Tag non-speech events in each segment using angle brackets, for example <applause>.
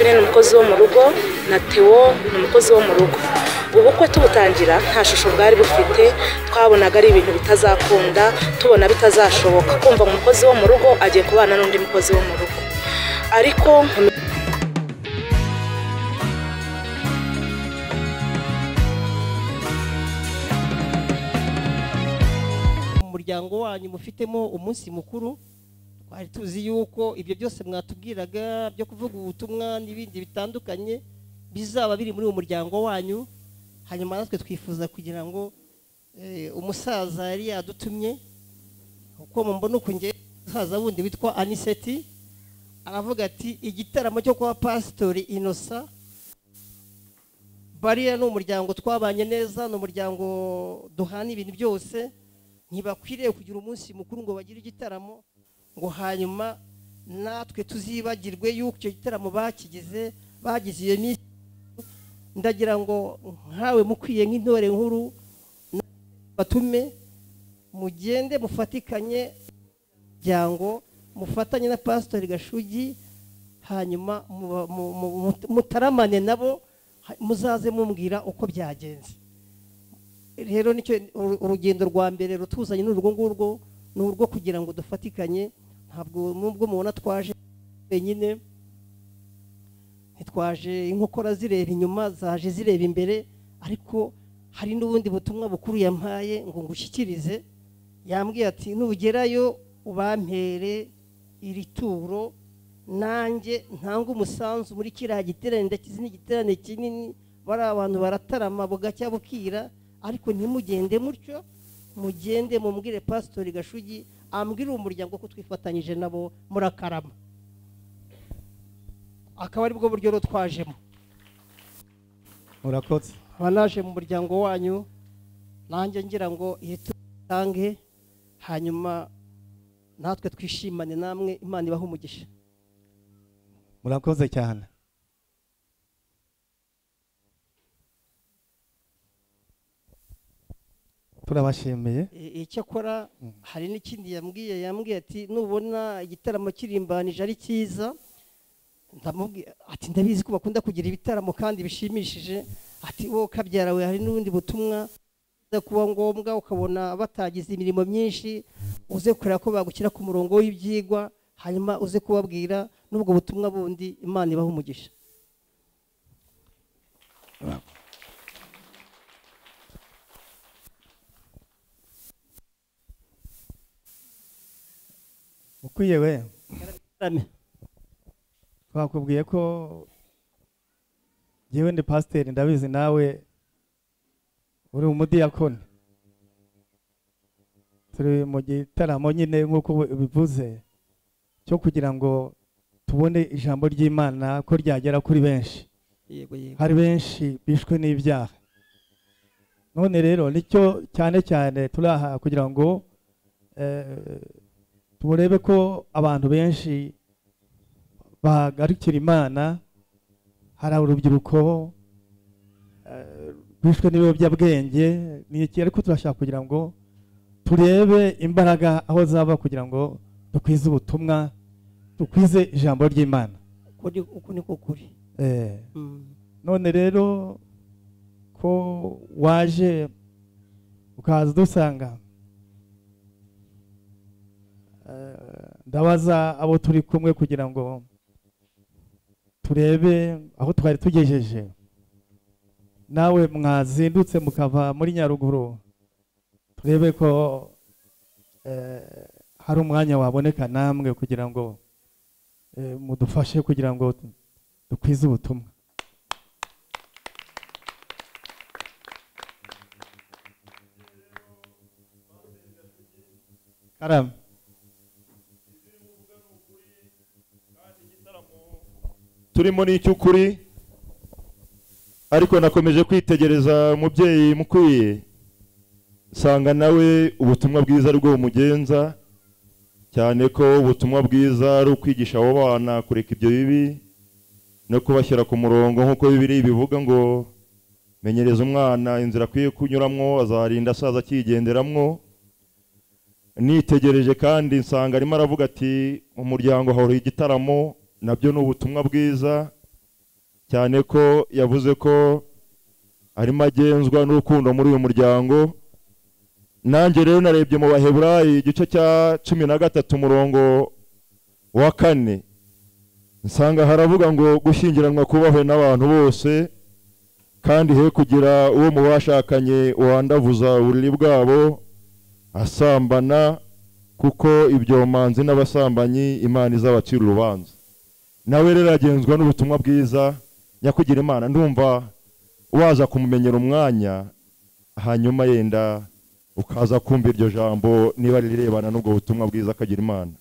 Fortune ni umukozi wo mu rugo na Theo ni umukozi wo mu rugo. Ubukwe tubutangira nta shusho bwari bufite twabonaga ari ibintu bitazakunda tubona bitazashoboka. Kumva umukozi wo mu rugo agiye kubana n'undi mukozi wo mu rugo. Ariko mu muryango wanyu mufitemo umunsi mukuru. Twari tuzi yuko ibyo byose mwatubwiraga byo kuvuga ubutumwa n'ibindi bitandukanye bizaba biri muri uwo muryango wanyu. Hanyuma natwe twifuza kugira ngo eh, umusaza yari yadutumye uko mubona uku nge umusaza wundi witwa aniseti aravuga ati igitaramo cyo kwa pasitori inosa bariya ni umuryango twabanye neza ni umuryango duhana ibintu byose. Ntibakwiriye kugira umunsi mukuru ngo bagire igitaramo. Ngo hanyuma natwe tuzibagirwe yuko icyo gitaramo bakigize bagize iyo minsi. Ndagira ngo nkawe mukwiye nk'intore nkuru batume mugende mufatikanye ngo mufatanye na pasitori gashugi hanyuma mutaramane nabo muzaze mumbwira uko byagenze. Rero ni cyo uru- urugendo rwa mbere rutuzanye n'urwo ngurwo ni urwo kugira ngo dufatikanye ntabwo nubwo mubona twaje wenyine ntitwaje inkokora zireba inyuma zaje zireba imbere ariko hari n'ubundi butumwa bukuru yampaye ngo ngushyikirize yambwiye ati nugerayo ubampere iri turo nanjye ntanga umusanzu muri kiriya giterane. Ndakizi n'igiterane kinini bari abantu baratarama bugacya bukira ariko ntimugende mutyo. Mugende mumbwire pasitori gashugi ambwire uwo muryango ko twifatanyije nabo murakarama. Akaba ari bwo buryo rero twajemo. Murakoze. Nkaba naje mu muryango wanyu nanjye ngira ngo iri tutange hanyuma natwe twishimane namwe imana ibahe umugisha. Murakoze cyane. Turabashimiye icyakora hari n'ikindi yambwiye yambwiye ati nubona igitaramo kirimbanije ari cyiza. Ati ndabizi ko bakunda kugira ibitaramo kandi bishimishije. Ati wowe kabyarawe hari n'ubundi butumwa. Kuba ngombwa ukabona batagize imirimo myinshi uze kureba ko bagushyira ku murongo w'ibyigwa hanyuma uze kubabwira n'ubwo butumwa bundi imana ibaha umugisha. Ukwiye we. Twakubwiye ko yewe ndi pasiteri ndabizi nawe uri umudiyakoni turi mu gitaramo nyine nk'uko bivuze cyo kugira ngo tubone ijambo ry'imana ko ryagera kuri benshi. Hari benshi bishwe n'ibyaha. None rero ni cyo cyane cyane turi aha kugira ngo eh, turebe ko abantu benshi bagarukira imana hari urubyiruko bishwe rwishwe n'ibiyobyabwenge ni iki ariko turashaka kugira ngo turebe imbaraga aho zava kugira ngo dukwize ubutumwa dukwize ijambo ry'imana. Uku ni- kuri. Eh, Mm. none rero ko waje ukaza udusanga ndabaza abo turi kumwe kugira ngo turebe aho twari tugejeje. Nawe mwazindutse mukava muri nyaruguru turebe ko eh, hari umwanya waboneka namwe kugira ngo eh, mudufashe kugira ngo dukwize ubutumwa. Karame turimo n'icy'ukuri ariko nakomeje kwitegereza umubyeyi mukwiye. Nsanga nawe ubutumwa bwiza ari bwo bumugenza cyane ko ubutumwa bwiza ari ukwigisha abo bana kureka ibyo bibi no kubashyira ku murongo nk'uko bibiri bivuga ngo menyereza umwana inzira akwiye kunyuramo azarinda asaza akigenderamwo. Nitegereje kandi nsanga arimo aravuga ati mu muryango hahora igitaramo na byo ni ubutumwa bwiza cyane ko yavuze ko arimo agenzwa n'urukundo muri uyu muryango. Nanjye rero narebye mu baheburayi igice cya cumi na gatatu umurongo wa kane nsanga haravuga ngo gushyingiranwa kubahwe n'abantu bose kandi he kugira uwo mu bashakanye wandavuza uburiri bwabo asambana kuko ibyomanzi n'abasambanyi imana izabacira urubanza. Nawe rero agenzwa n'ubutumwa bwiza nyakugira imana ndumva waza kumumenyera umwanya hanyuma yenda ukaza kumva iryo jambo niba rirebana n'ubwo butumwa bwiza akagira imana.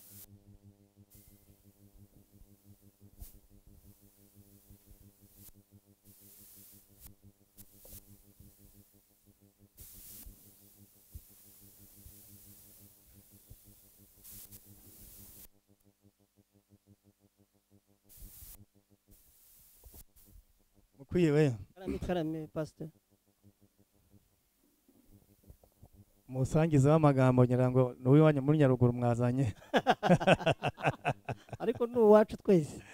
Mukwiye we karame pastor umusangiza w'amagambo ngira ngo ni uw'iwanyu muri nyaruguru mwazanye. <laughs> Ariko ni uwacu twese. <laughs>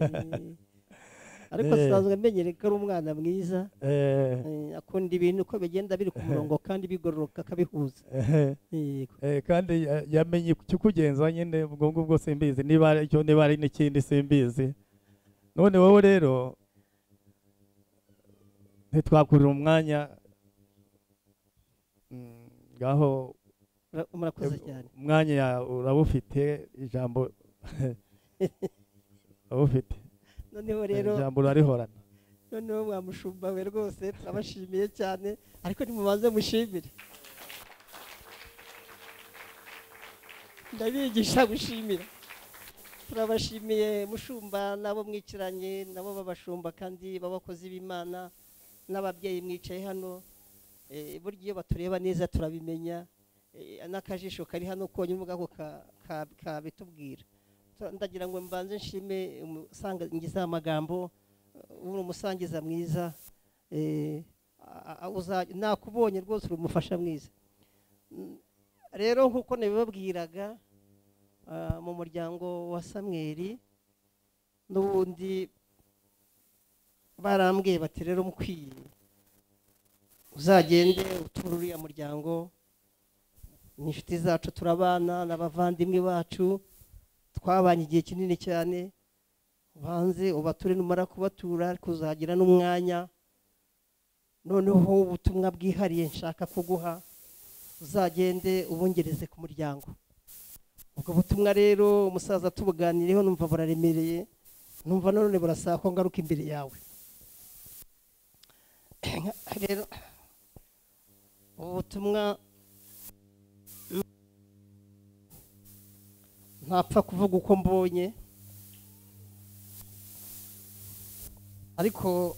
Eh, ariko Eh. asanzwe amenyereye ko ari umwana mwiza. Eh, akunda ibintu uko bigenda biri ku murongo kandi bigororoka akabihuza kandi ya- yamenye ikikugenza nyine ubwo ngubwo simbizi. Niba ari cyo niba ari n'ikindi simbizi. None wowe rero ntitwakurira umwanya. Mm, ngaho murakoze cyane. umwanya ya- urawufite ijambo <laughs> urawufite noneho rero ijambo urarihorana. Noneho mwamushumba we rwose turabashimiye cyane ariko nimubanze mushimire. Ndabigisha gushimira. Turabashimiye mushumba nabo mwikiranye nabo babashumba kandi b'abakozi b'imana n'ababyeyi mwicaye hano. Eh, burya iyo batureba neza turabimenya. Eh, n'akajisho kari hano konyine ubwako ka- ka- kabitubwira. Tu- ndagira ngo mbanze nshime umusangiza amagambo uri umusangiza mwiza. Eh, nakubonye rwose uri umufasha mwiza. Mm, rero nk'uko nabibabwiraga mu muryango wa samweri n'ubundi barambwiye bati rero mukwiye uzagende uture uriya muryango n'inshuti zacu turabana n'abavandimwe bacu twabanye igihe kinini cyane ubanze ubature numara kubatura kuzagira n'umwanya noneho ubutumwa bwihariye nshaka kuguha uzagende ubungereze ku muryango. Ubwo butumwa rero umusaza tubuganireho numva buraremereye numva none burasaba ko ngaruka imbere yawe. <clears throat> Rero ubu butumwa ntapfa kuvuga uko mbonye. Ariko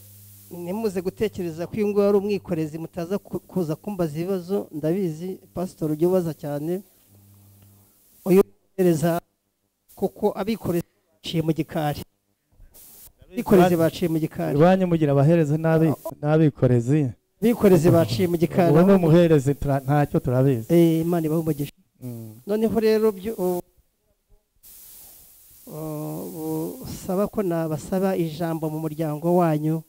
nimuze gutekereza ko iyo nguyu ari umwikorezi mutaza ku- kuza kumbaza ibibazo. Ndabizi pasitori ujya ubaza cyane. Uhereza kuko abikorezi baciye mu gikari. Abikorezi baciye mu gikari. Iwanyu mugira abaherezi n'abi- n'abikorezi. Abikorezi baciye mu gikari. Ubu ni umuherezi ntacyo turabizi. Eh, imana ibahe umugisha. Mm. noneho rero busaba ko nabasaba ijambo mu muryango wanyu.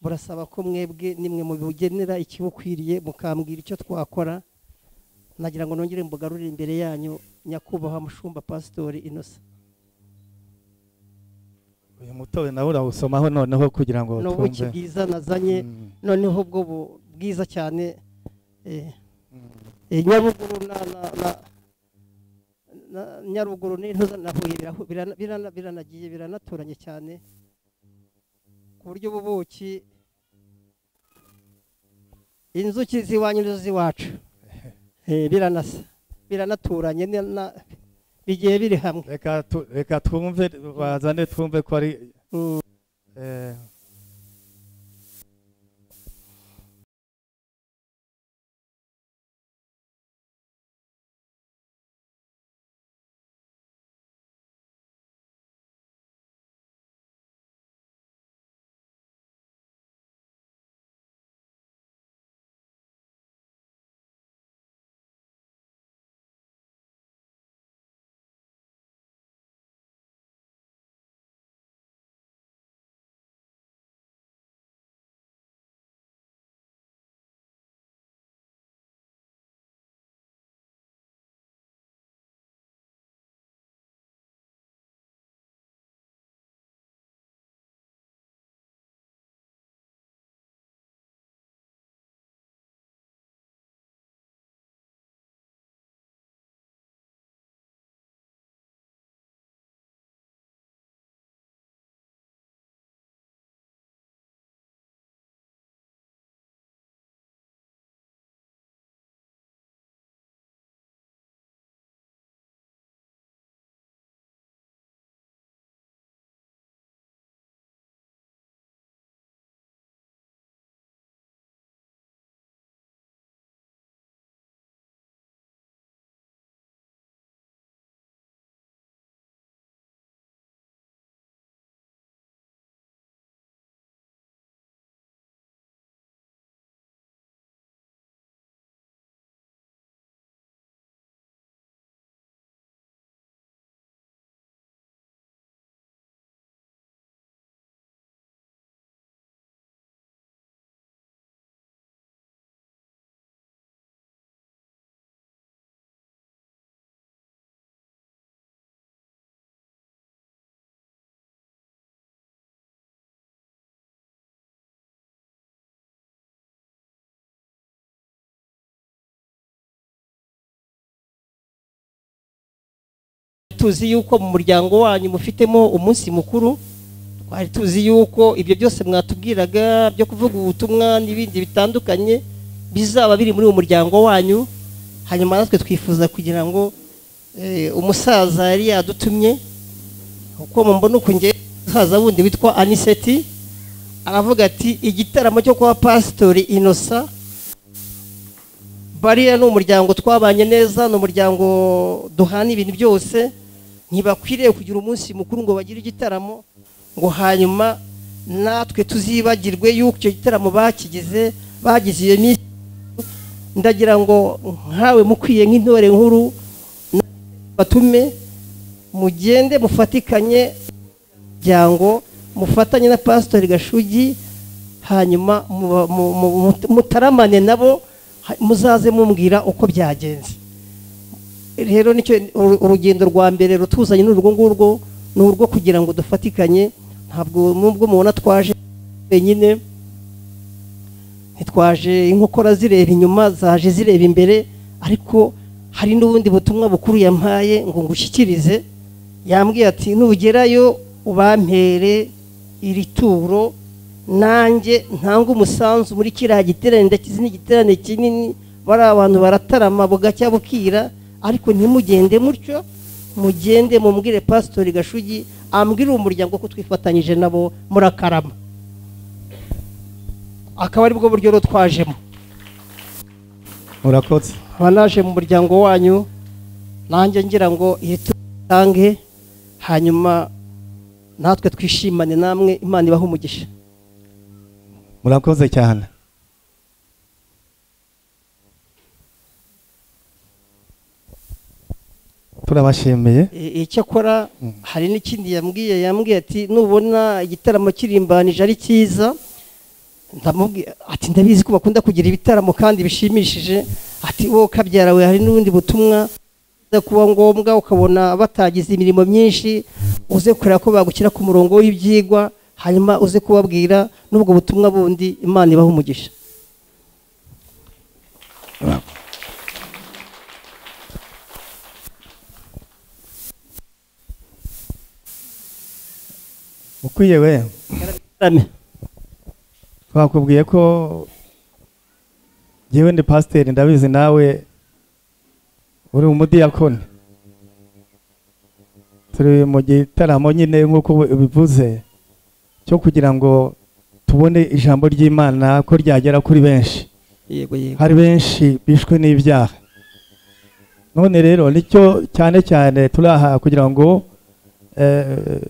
Burasaba ko mwebwe nimwe mubugenera ikibukwiriye mukambwira icyo twakora. Nagira ngo nongere mbugarurire imbere yanyu. Nyakubahwa mushumba pasitori inosa uyu mutobe nawe urawusomaho noneho kugira ngo ubuki twumve. bwiza nazanye Mm. noneho ubwo bwiza cyane eh, Mm. Eh, nyaruguru na na- na- na- nyaruguru n'intuza na huye biranagiye biranaturanye cyane. Ku buryo ubu buki inzuki z'iwanyu nizo z'iwacu. Eh, biranasa. Biranaturanye bigiye biri hamwe. Reka twumve bazane twumve ko ari tuzi yuko mu muryango wanyu mufitemo umunsi mukuru twari tuzi yuko ibyo byose mwatubwiraga byo kuvuga ubutumwa n'ibindi bitandukanye bizaba biri muri uwo muryango wanyu hanyuma natwe twifuza kugira ngo eh, umusaza yari yadutumye uko mubona uko nge umusaza wundi witwa aniseti aravuga ati igitaramo cyo kwa pasitori inosa bariya ni umuryango twabanye neza ni umuryango duhana ibintu byose ntibakwiriye kugira umunsi mukuru ngo bagire igitaramo ngo hanyuma natwe tuzibagirwe yuko icyo gitaramo bakigize bagize iyo minsi. Ndagira ngo nkawe mukwiye nk'intore nkuru batume mugende mufatikanye umuryango mufatanye na pasitori gashugi hanyuma mutaramane nabo muzaze mumbwira uko byagenze. Rero ni cyo uru- urugendo rwa mbere rutuzanye n'urwo ngurwo ni urwo kugira ngo dufatikanye. Ntabwo nubwo mubona twaje wenyine ntitwaje inkokora zireba inyuma zaje zireba imbere ariko hari n'ubundi butumwa bukuru yampaye ngo ngushyikirize. Yambwiye ati nugerayo ubampere iri turo nanjye ntanga umusanzu muri kiriya giterane. Ndakizi ni igiterane kinini bari abantu baratarama bugacya bukira. Ariko ntimugende mutyo mugende mumbwire pasitori gashugi ambwire umuryango ko twifatanyije nabo murakarama. Akaba ari bwo buryo rero twajemo. Nkaba naje mu muryango wanyu nanjye ngira ngo iri tutange hanyuma natwe twishimane namwe imana ibahe umugisha. Murakoze cyane. Turabashimiye E- icyo akora hari n'ikindi yambwiye yambwiye ati nubona igitaramo kirimbanije ari cyiza. Ndamubwira ati ndabizi ko bakunda kugira ibitaramo kandi bishimishije. Ati wowe kabyarawe hari n'ubundi butumwa. Kuba ngombwa ukabona batagize imirimo myinshi uze kureba ko bagushyira ku murongo w'ibyigwa hanyuma uze kubabwira n'ubwo butumwa bundi imana ibaha umugisha. Ukwiye we? Twakubwiye ko ngewe ndi pasiteri ndabizi nawe uri umudiyakoni. Turi mu gitaramo nyine nk'uko bivuze cyo kugira ngo tubone ijambo ry'imana ko ryagera kuri benshi. Hari benshi bishwe n'ibyaha. None rero ni cyo cyane cyane turi aha kugira ngo eh,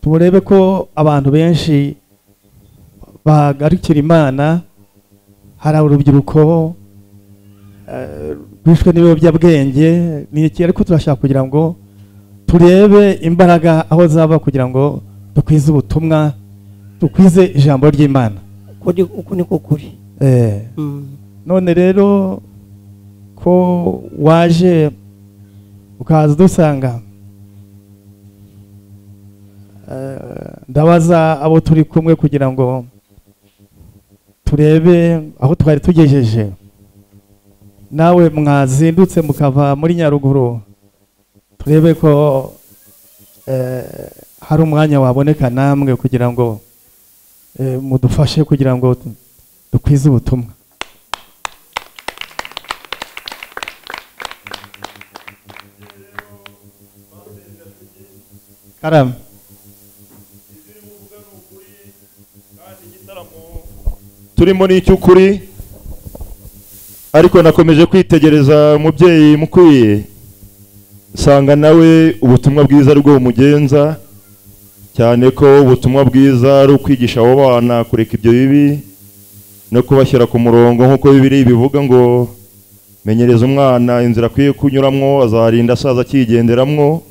turebe ko abantu benshi bagarukira imana hari urubyiruko eh, rwishwe n'ibiyobyabwenge ni iki ariko turashaka kugira ngo turebe imbaraga aho zava kugira ngo dukwize ubutumwa dukwize ijambo ry'imana. Uko ni- kuri. Eh, Mm. none rero ko waje ukaza udusanga eh, ndabaza abo turi kumwe kugira ngo turebe aho twari tugejeje. Nawe mwazindutse mukava muri nyaruguru turebe ko eh, hari umwanya waboneka namwe kugira ngo eh, mudufashe kugira ngo dukwize ubutumwa. Karame turimo n'icy'ukuri ariko nakomeje kwitegereza umubyeyi mukwiye. Nsanga nawe ubutumwa bwiza ari bwo bumugenza cyane ko ubutumwa bwiza ari ukwigisha abo bana kureka ibyo bibi no kubashyira ku murongo nk'uko bibiri bivuga ngo menyereza umwana inzira akwiye kunyuramo azarinda asaza akigenderamwo.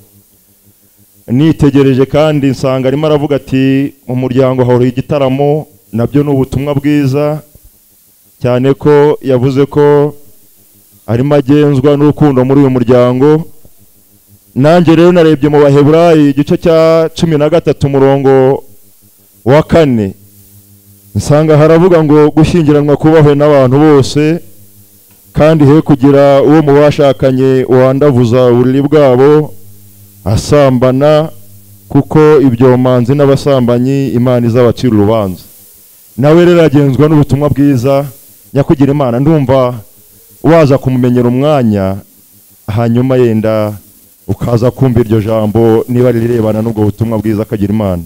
Nitegereje kandi nsanga arimo aravuga ati mu muryango hahora igitaramo na byo ni ubutumwa bwiza cyane ko yavuze ko arimo agenzwa n'urukundo muri uyu muryango. Nanjye rero narebye mu baheburayi igice cya cumi na gatatu umurongo wa kane. Nsanga haravuga ngo gushyingiranwa kubahwe n'abantu bose kandi he kugira uwo mu bashakanye wandavuza uburiri bwabo asambana kuko ibyomanzi n'abasambanyi imana izabacira urubanza. Nawe rero agenzwa n'ubutumwa bwiza. Nyakugira imana ndumva waza kumumenyera umwanya hanyuma yenda ukaza kumva iryo jambo niba rirebana n'ubwo butumwa bwiza akagira imana.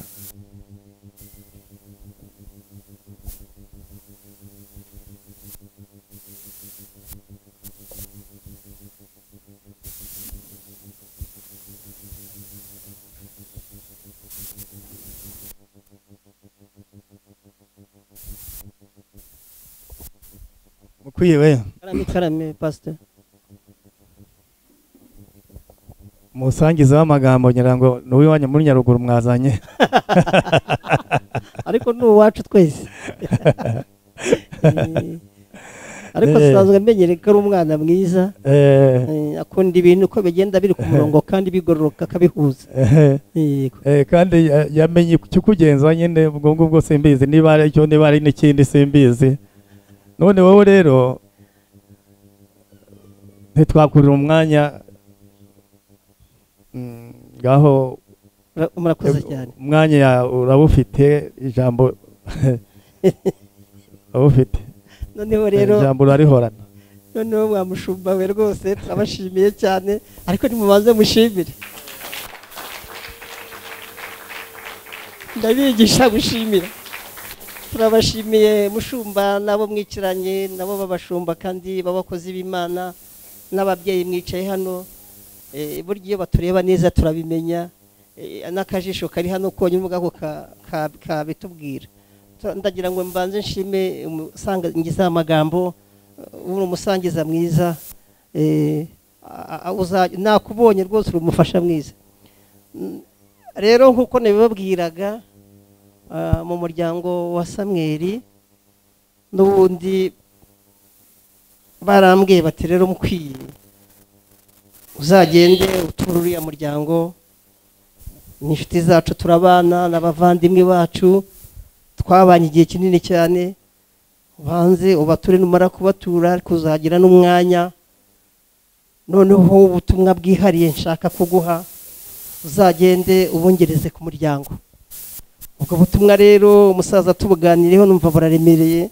Mukwiye we karame karame pastor umusangiza w'amagambo ngira ngo ni uw'iwanyu muri nyaruguru mwazanye ariko ni uwacu twese ariko asanzwe amenyere ko ari umwana mwiza akunda ibintu uko bigenda biri ku murongo kandi bigororoka akabihuza eh, eh, kandi ya- yamenye kukugenza nyine ubwo ngubwo simbizi niba ari cyo niba ari n'ikindi simbizi none wowe rero ntitwakurira umwanya. Mm, ngaho Ura- murakoze cyane. umwanya ya- urawufite ijambo <laughs> urawufite noneho rero ijambo urarihorana. Noneho mwamushumba we rwose turabashimiye cyane ariko nimubanze mushimire. Ndabigisha gushimira. Turabashimiye mushumba nabo mwiciranye nabo babashumba kandi b'abakozi b'imana n'ababyeyi mwicaye hano. Eh, burya iyo batureba neza turabimenya. Eh, n'akajisho kari hano konyine ubwako ka- ka- kabitubwira Tu- ndagira ngo mbanze nshime umusangiza amagambo uri umusangiza mwiza. Eh, nakubonye rwose uri umufasha mwiza. Mm, rero nk'uko nabibabwiraga mu muryango wa samweri n'ubundi barambwiye bati rero mukwiye uzagende uture uriya muryango ni inshuti zacu turabana n'abavandimwe bacu twabanye igihe kinini cyane ubanze ubature numara kubatura ariko uzagira n'umwanya noneho ubutumwa bwihariye nshaka kuguha uzagende ubungereze ku muryango. Ubwo butumwa rero umusaza tubuganireho numva buraremereye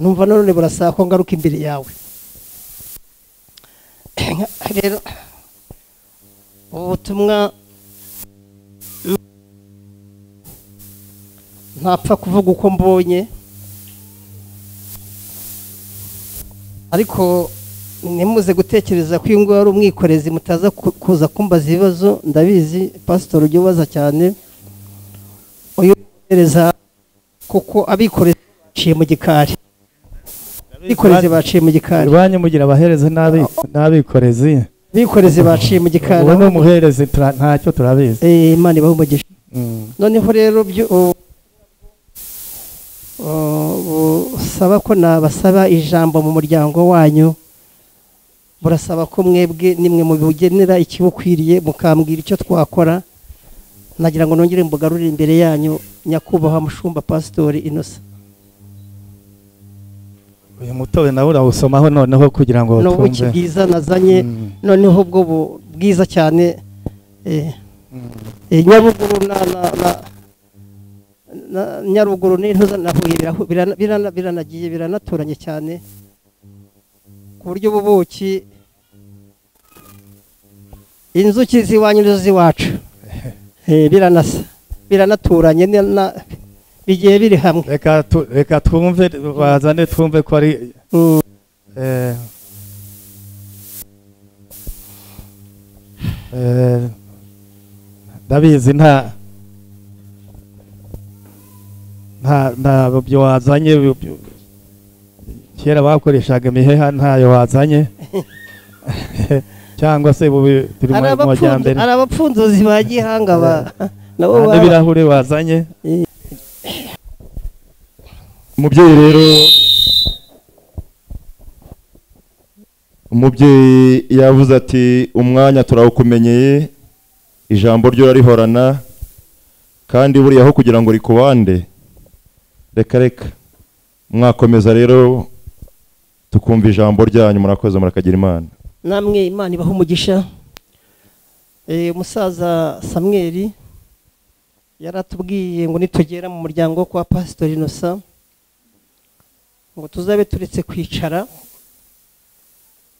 numva none burasaba ko ngaruka imbere yawe. <clears throat> Rero ubu butumwa ntapfa kuvuga uko mbonye. Ariko ntimuze gutekereza ko uyu nguyu ari umwikorezi mutaza ku- kuza kumbaza ibibazo. Ndabizi pasitori ujya ubaza cyane. Uyu mwikoreza kuko abikorezi baciye mu gikari. Abikorezi baciye mu gikari. Iwanyu mugira abaherezi n'abi- n'abikorezi. Abikorezi baciye mu gikari. Ubu ni umuherezi ntacyo turabizi. Eh, imana ibahe umugisha. Mm. noneho rero byo busaba ko nabasaba ijambo mu muryango wanyu. Burasaba ko mwebwe nimwe mubugenera ikibukwiriye mukambwira icyo twakora. Nagira ngo nongere mbugarurire imbere yanyu nyakubahwa mushumba pasitori inosa uyu mutobe nawe urawusomaho noneho kugira ngo twumve bwiza nazanye Mm. noneho ubwo bwiza cyane eh, Mm. Eh, nyaruguru na na na na nyaruguru n'intuza na huye biranagiye biranaturanye cyane ku buryo ububuki inzuki z'iwanyu nizo z'iwacu Eh, biranasa biranaturanye ni- na- bigiye biri hamwe reka twumve bazane twumve ko ari Mm. eh, eh, ndabizi nta nta ntabyo wazanye kera bakoreshaga imiheha ntayo wazanye <laughs> cyangwa se ubu turi mu majyambere. hari abapfunduzi ba gihanga ba <laughs> nabo baba- n'ibirahure wazanye umubyeyi rero umubyeyi yavuze ati umwanya turawukumenyeye ijambo ryo rarihorana kandi buriya aho kugira ngo rikubande. Reka reka. Mwakomeza rero tukumva ijambo ryanyu murakoze murakagira imana. Namwe imana ibaha umugisha. Eh, umusaza samweri yaratubwiye ngo nitugera mu muryango wo kwa pasitori inosa ngo tuzabe turetse kwicara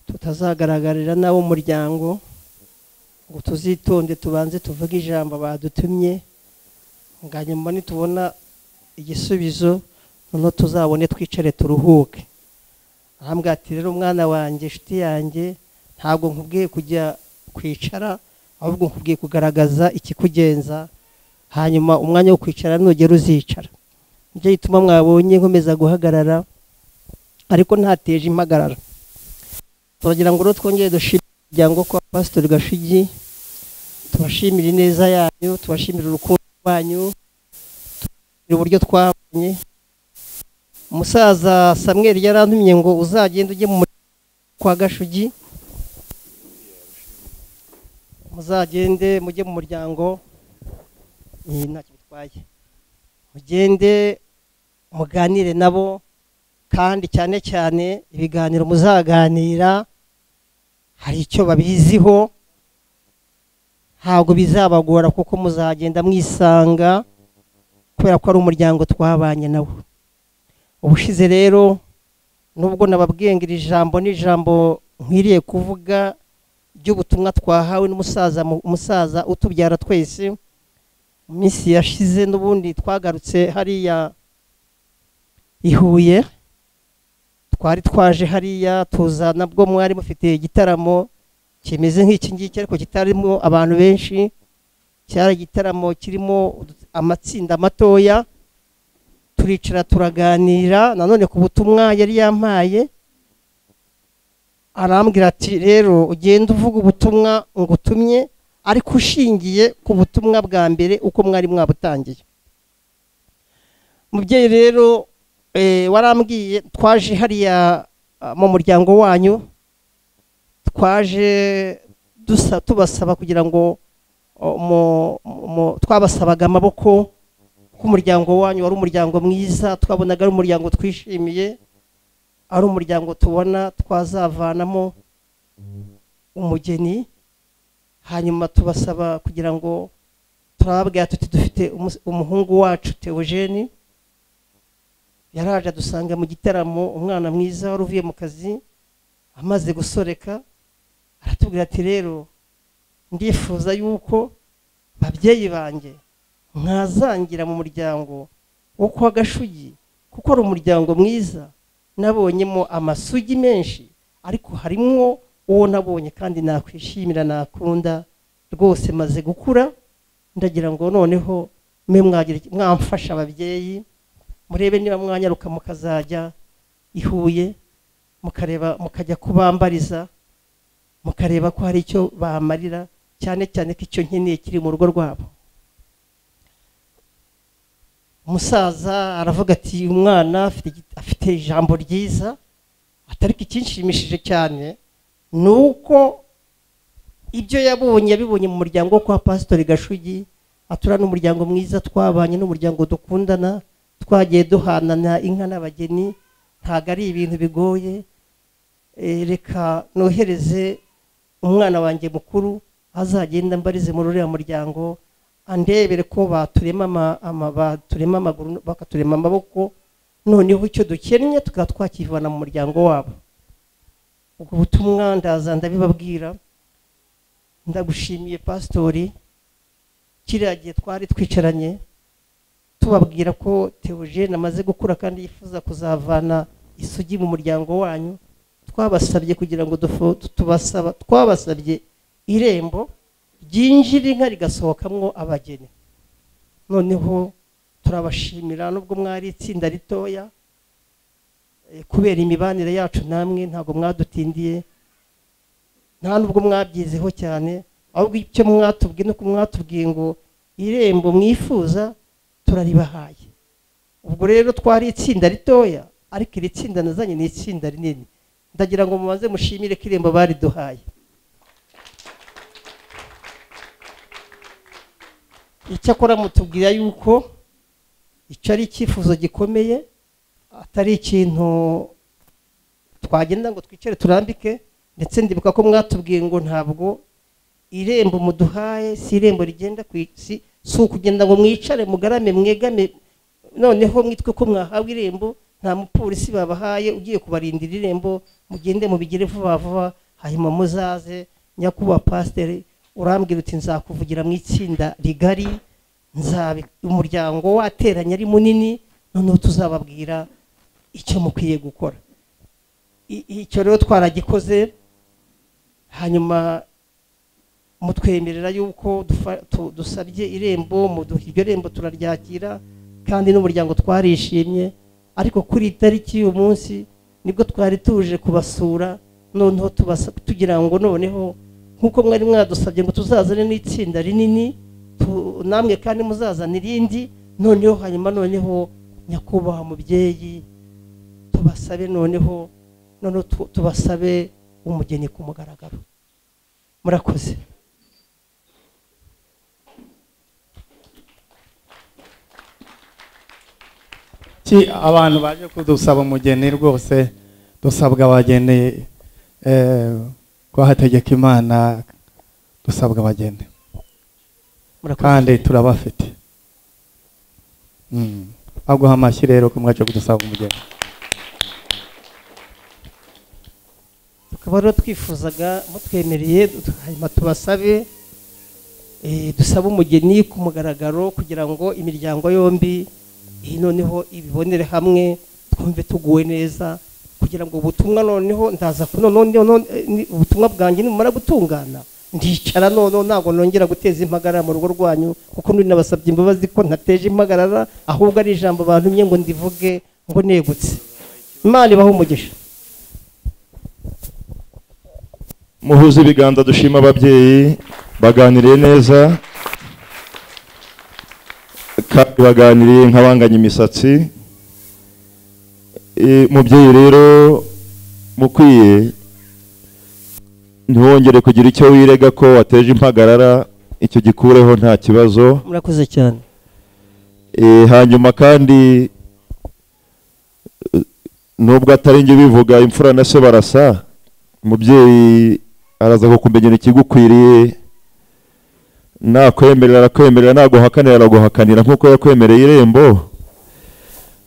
tutazagaragarira n'abo muryango ngo tuzitonde tubanze tuvuge ijambo badutumye ngo hanyuma nitubona igisubizo noneho tuzabone twicare turuhuke. Arambwira ati rero umwana wanjye inshuti yanjye ntabwo nkubwiye kujya kwicara ahubwo nkubwiye kugaragaza ikikugenza hanyuma umwanya wo kwicara nugera uzicara. Nicyo gituma mwabonye nkomeza guhagarara ariko ntateje impagarara. Turagira ngo rero twongere dushimire umuryango kwa pasitori gashigi tubashimire ineza yanyu tubashimire urukundo rwanyu tubashimire uburyo twabanye umusaza samweri yarantumye ngo uzagende ujye mu muryango kwa gashugi muzagende mujye mu muryango. Ntacyo bitwaye. Mugende muganire nabo kandi cyane cyane ibiganiro muzaganira hari icyo babiziho ntabwo bizabagora kuko muzagenda mwisanga kubera ko ari umuryango twabanye nawo ubushize rero nubwo ni ijambo nkwiriye kuvuga ry'ubutumwa twahawe n'umusaza mu- umusaza utubyara twese mu minsi yashize n'ubundi twagarutse hariya i Huye twari twaje hariya tuza nabwo mwari mufite igitaramo kimeze nk'iki ngiki ariko kitarimo abantu benshi cyari igitaramo kirimo amatsinda matoya turicara turaganira nanone ku butumwa yari yampaye arambwira ati rero ugenda uvuga ubutumwa ngutumye ariko ushingiye ku butumwa bwa mbere uko mwari mwabutangiye. Mubyeyi rero eh, warambwiye twaje hariya ah, mu muryango wanyu twaje tubasaba kugira ngo twabasabaga amaboko ko umuryango wanyu wari umuryango mwiza twabonaga ari umuryango twishimiye. Ari umuryango tubona twazavanamo umugeni hanyuma tubasaba kugira ngo turababwira tuti dufite umuhungu wacu Theogene. Yaraje adusanga mu gitaramo umwana mwiza wari uvuye mu kazi amaze gusoreka aratubwira ati rero ndifuza yuko babyeyi banjye mwazangira mu muryango wo kwa gashugi kuko ari umuryango mwiza. Nabonyemo amasugi menshi ariko harimo uwo nabonye kandi nakwishimira nakunda rwose maze gukura. Ndagira ngo noneho mwe mwamfasha ababyeyi murebe niba mwanyaruka mukazajya i Huye mukareba mukajya kubambariza mukareba ko hari icyo bamarira cyane cyane ko icyo nkeneye kiri mu rugo rwabo. Umusaza aravuga ati umwana afite ijambo ryiza atari ikinshimishije cyane ni uko ibyo yabonye yabibonye mu muryango wo kwa pasitori gashugi atura n'umuryango mwiza twabanye n'umuryango dukundana twagiye duhanana inka n'abageni ntabwo ari ibintu bigoye. Eh, reka nohereze umwana wanjye mukuru azagenda mbarize muri uriya muryango andebere ko baturema baturema amaguru bakaturema amaboko noneho icyo dukennye tukaba twakivana mu muryango wabo. Ubwo butumwa ndaza ndabibabwira ndagushimiye pasitori kiriya gihe twari twicaranye tubabwira ko Theogene amaze gukura kandi yifuza kuzavana isugi mu muryango wanyu. Twabasabye kugira ngo tubasaba twabasabye irembo ryinjira inka rigasohokamo abageni. Noneho turabashimira nubwo mwari itsinda ritoya eh, kubera imibanire yacu namwe ntabwo mwadutindiye nta nubwo mwabyizeho cyane ahubwo icyo mwatubwiye nuko mwatubwiye ngo irembo mwifuza turaribahaye. Ubwo rero twari itsinda ritoya ariko iri tsinda nazanye ni itsinda rinini. Ndagira ngo mumaze mushimire ko irembo bariduhaye. Icyakora mutubwira yuko icyo ari icyifuzo gikomeye atari ikintu twagenda ngo twicare turambike ndetse ndibuka ko mwatubwiye ngo ntabwo irembo muduhaye si irembo rigenda ku isi si ukugenda ngo mwicare mugarame mwegame noneho mwitwe ko mwahawe irembo nta mupolisi babahaye ugiye kubarindira irembo mugende mubigire vuba vuba hanyuma muzaze nyakubahwa pasiteri urambwira uti nzakuvugira mu itsinda rigari umuryango wateranye ari munini noneho tuzababwira icyo mukwiye gukora. Icyo rero twaragikoze hanyuma mutwemerera yuko dusabye irembo muduha iryo rembo turaryakira kandi n'umuryango twarishimye ariko kuri iyi tariki y'uyu munsi ni bwo twari tuje kubasura noneho tugira ngo noneho nk'uko mwari mwadusabye ngo tuzazane n'itsinda rinini namwe kandi muzazana irindi noneho hanyuma noneho nyakubahwa mubyeyi tubasabe noneho noneho tu- tubasabe umugeni ku mugaragaro. Murakoze. Abantu baje kudusaba umugeni rwose dusabwa abageni eh, kwa hategeka imana dusabwa murakoze. Kandi turabafite. Mm. aguha amashyi rero ko mwaje kudusaba umugeni. Tukaba rero twifuzaga mutwemereye hanyuma tubasabe eh, dusabe umugeni ku mugaragaro kugira ngo imiryango yombi eh, noneho ibibonere hamwe twumve tuguwe neza. Kugira ngo ubutumwa noneho ndaza noneho eh, ubutumwa bwanjye nimumara gutungana ndicara noneho ntabwo nongera guteza impagarara mu rugo rwanyu kuko nabasabye imbabazi ko ntateje impagarara ahubwo ari ijambo bantumye ngo ndivuge ngo negutse. Imana ibahe umugisha. Muhuze ibiganza dushima ababyeyi baganiriye neza kandi baganiriye nk'abanganya imisatsi. Mubyeyi rero mukwiye ntiwongere kugira icyo wirega ko wateje impagarara icyo gikureho nta kibazo. Murakoze cyane. Eh, hanyuma kandi nubwo atari njye ubivuga imfura na se barasa umubyeyi araza kukumenyera ikigukwiriye. Nakwemerera arakwemerera naguhakanira araguhakanira nk'uko yakwemereye irembo.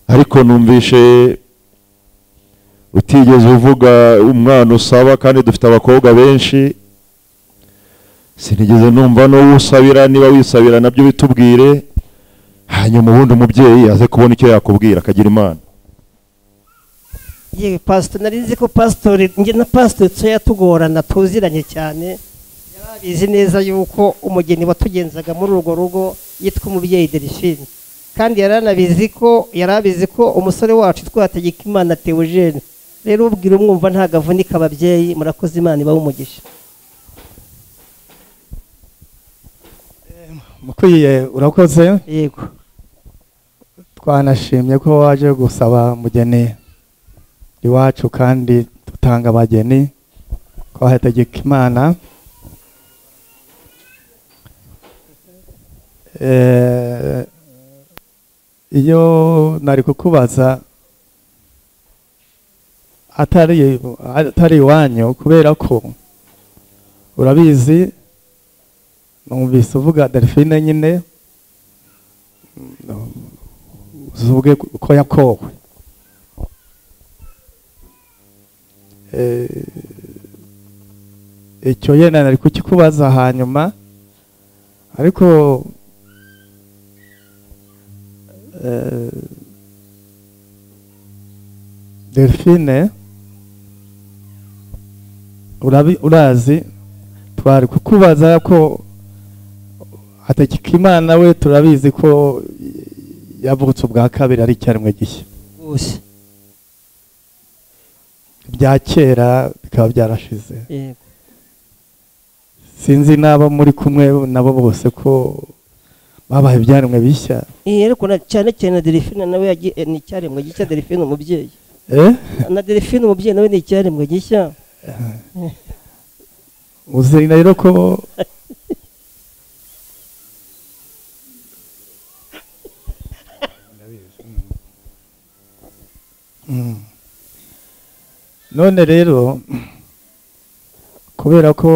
Ariko numvishe utigeze uvuga umwana usaba kandi dufite abakobwa benshi sinigeze numva n'uwo usabira niba wisabira na byo bitubwire. Hanyuma ubundi umubyeyi aze kubona icyo yakubwira akagira imana. Yewe pasito nari nzi ko pasitori njye na pasitori tuya tugorana tuziranye cyane. Yari abizi neza yuko umugeni watugenzaga muri urwo rugo yitwa umubyeyi delphine. Kandi yari ko ko umusore wacu twategeka imana teogene rero ubwira umwumva ntabwo avunika ababyeyi murakoze imana ibahe umugisha. Mukwiye urakoze? Yego. Twanashimye ko waje gusaba umugeni iwacu kandi dutanga abageni. Kwa imana. Eh, iyo nari kukubaza atari atari iwanyu kubera ko urabizi numvise uvuga delphine nyine uzuvuge ko yakowe. Eh, icyo yenda nari kukikubaza hanyuma ariko eh, delphine urazi twari kukubaza ko hategekimana we turabizi ko yavutse ubwa kabiri ari icyarimwe gishya. Rwose ibya kera bikaba byarashize. Yego. Sinzi n'abo muri kumwe nabo bose ko babaye ibyaremwe bishya. Ariko na- cyane cyane na delphine nawe eh, ni icyaremwe gishya delphine umubyeyi. Eh? Na delphine umubyeyi nawe ni icyaremwe gishya. Uzi rero ko none rero kubera ko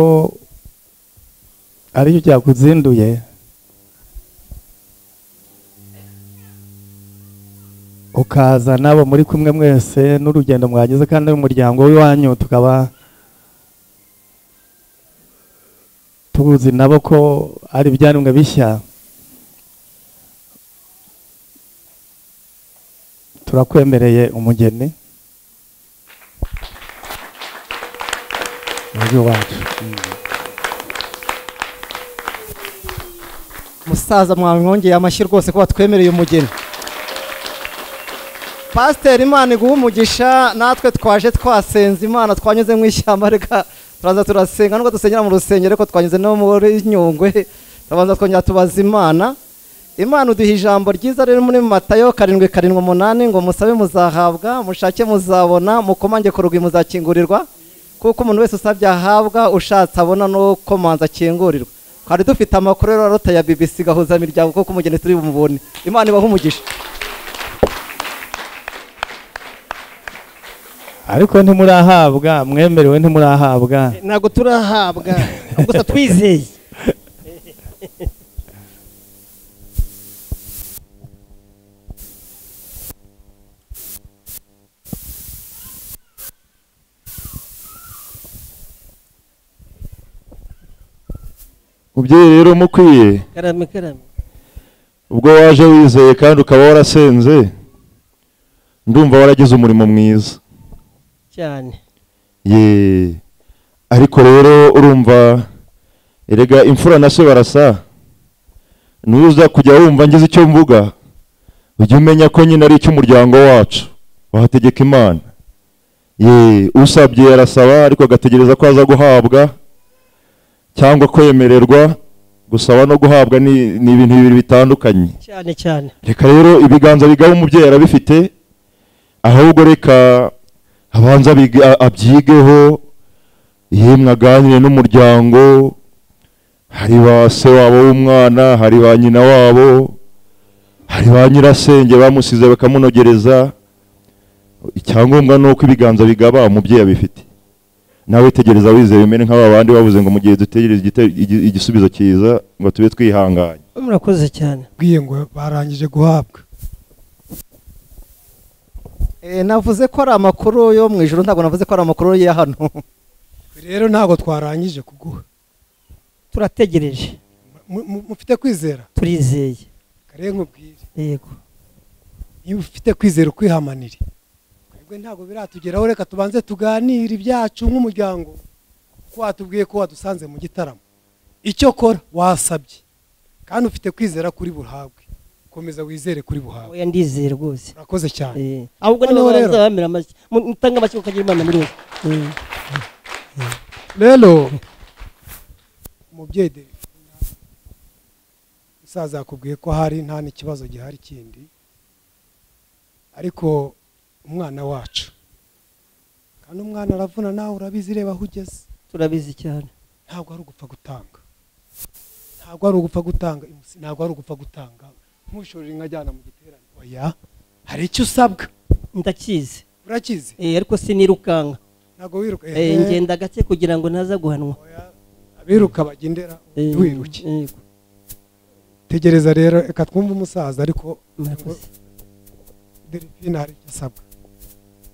ari cyo cyakuzinduye ukaza nabo muri kumwe mwese n'urugendo mwagize kandi n'umuryango w'iwanyu tukaba tuzi nabo ko ari ibyaremwe bishya. Turakwemereye umugeni. Umujyi wacu. Musaza mwamwongeye amashyi rwose ko batwemereye umugeni. Pasiteri imana iguha umugisha natwe twaje twasenze imana twanyuze mu ishyamba reka turaza turasenga nubwo dusengera mu rusengero ariko twanyuze no muri nyungwe turabanza twongera tubaza imana. Imana uduha ijambo ryiza rero muri matayo karindwi karindwi umunani ngo musabe muzahabwa mushake muzabona mukomange ku rugwi muzakingurirwa kuko umuntu wese usabye ahabwa ushatse abona no komanza akingurirwa. Twari dufite amakuru rero ya bbc gahuza imiryango kuko umugeni turi bumubone. Imana ibaha umugisha. Ariko ntimurahabwa mwemerewe ntimurahabwa ntabwo turahabwa gusa twizeye. Mubyeyi rero mukwiye. Ubwo waje wizeye kandi ukaba warasenze ndumva waragize umurimo mwiza cyane. Ye ariko rero urumva erega imfura na se barasa. Nuza kujya wumva ngize icyo mvuga. Ujye umenya ko nyine ari icy'umuryango wacu wahategeka imana. Ye usabye arasaba ariko agategereza ko aza guhabwa cyangwa kwemererwa gusaba no guhabwa ni ni ibintu bibiri bitandukanye. Cyane cyane. Reka rero ibiganza bigaba umubyeyi arabifite ahubwo reka abanza abyigeho yemwe aganire n'umuryango hari ba se wabo w'umwana hari ba nyina wabo hari ba nyirasenge bamusize bakamunogereza icyangombwa ni uko ibiganza bigaba umubyeyi abifite. Nawe tegereza wizeye umere nk'aba bandi bavuze ngo mu gihe dutegereza igisubizo cyiza ngo tube twihanganye. Murakoze cyane. Bwiye ngo barangije guhabwa. Navuze ko ari amakuru yo mu ijoro ntabwo navuze ko ari amakuru ya hano. Rero ntabwo twarangije kuguha. Turategereje. Mu- mu- mufite kwizera? Turizeye. Kare nkubwire. Yego. Niba ufite kwizera ukwihamanire. Twebwe ntabwo biratugeraho reka tubanze tuganire ibyacu nk'umuryango. Kuko watubwiye ko wadusanze mu gitaramo. Icyo kora wasabye. Kandi ufite kwizera kuri buhabwe komeza wizere kuri buhabwe oya ndizeye rwose. Urakoze cyane. Eh, ahubwo niba bazabamira amashyi. Mu- mutange amashyi mukagira imana muri wese Eh, rero umubyeyi de umusaza yakubwiye ko hari nta n'ikibazo gihari kindi ariko umwana wacu. Kandi umwana aravuna nawe urabizi reba aho ugeze. Turabizi cyane. Ntabwo ari ugupfa gutanga. Ntabwo ari ugupfa gutanga ntabwo ari ugupfa gutanga nk'ushorera inka ajyana mu giterane. Oya hari icyo usabwa? Ndakizi. Urakizi? Eh, ariko sinirukanka. Ntabwo wiruka. Eh, Eh, ngenda gake kugira ngo ntaza guhanwa. Oya, abiruka bagendera Eh, ntiwiruke. yego, tegereza rero reka twumve umusaza ariko murakoze. delphine hari icyo asabwa.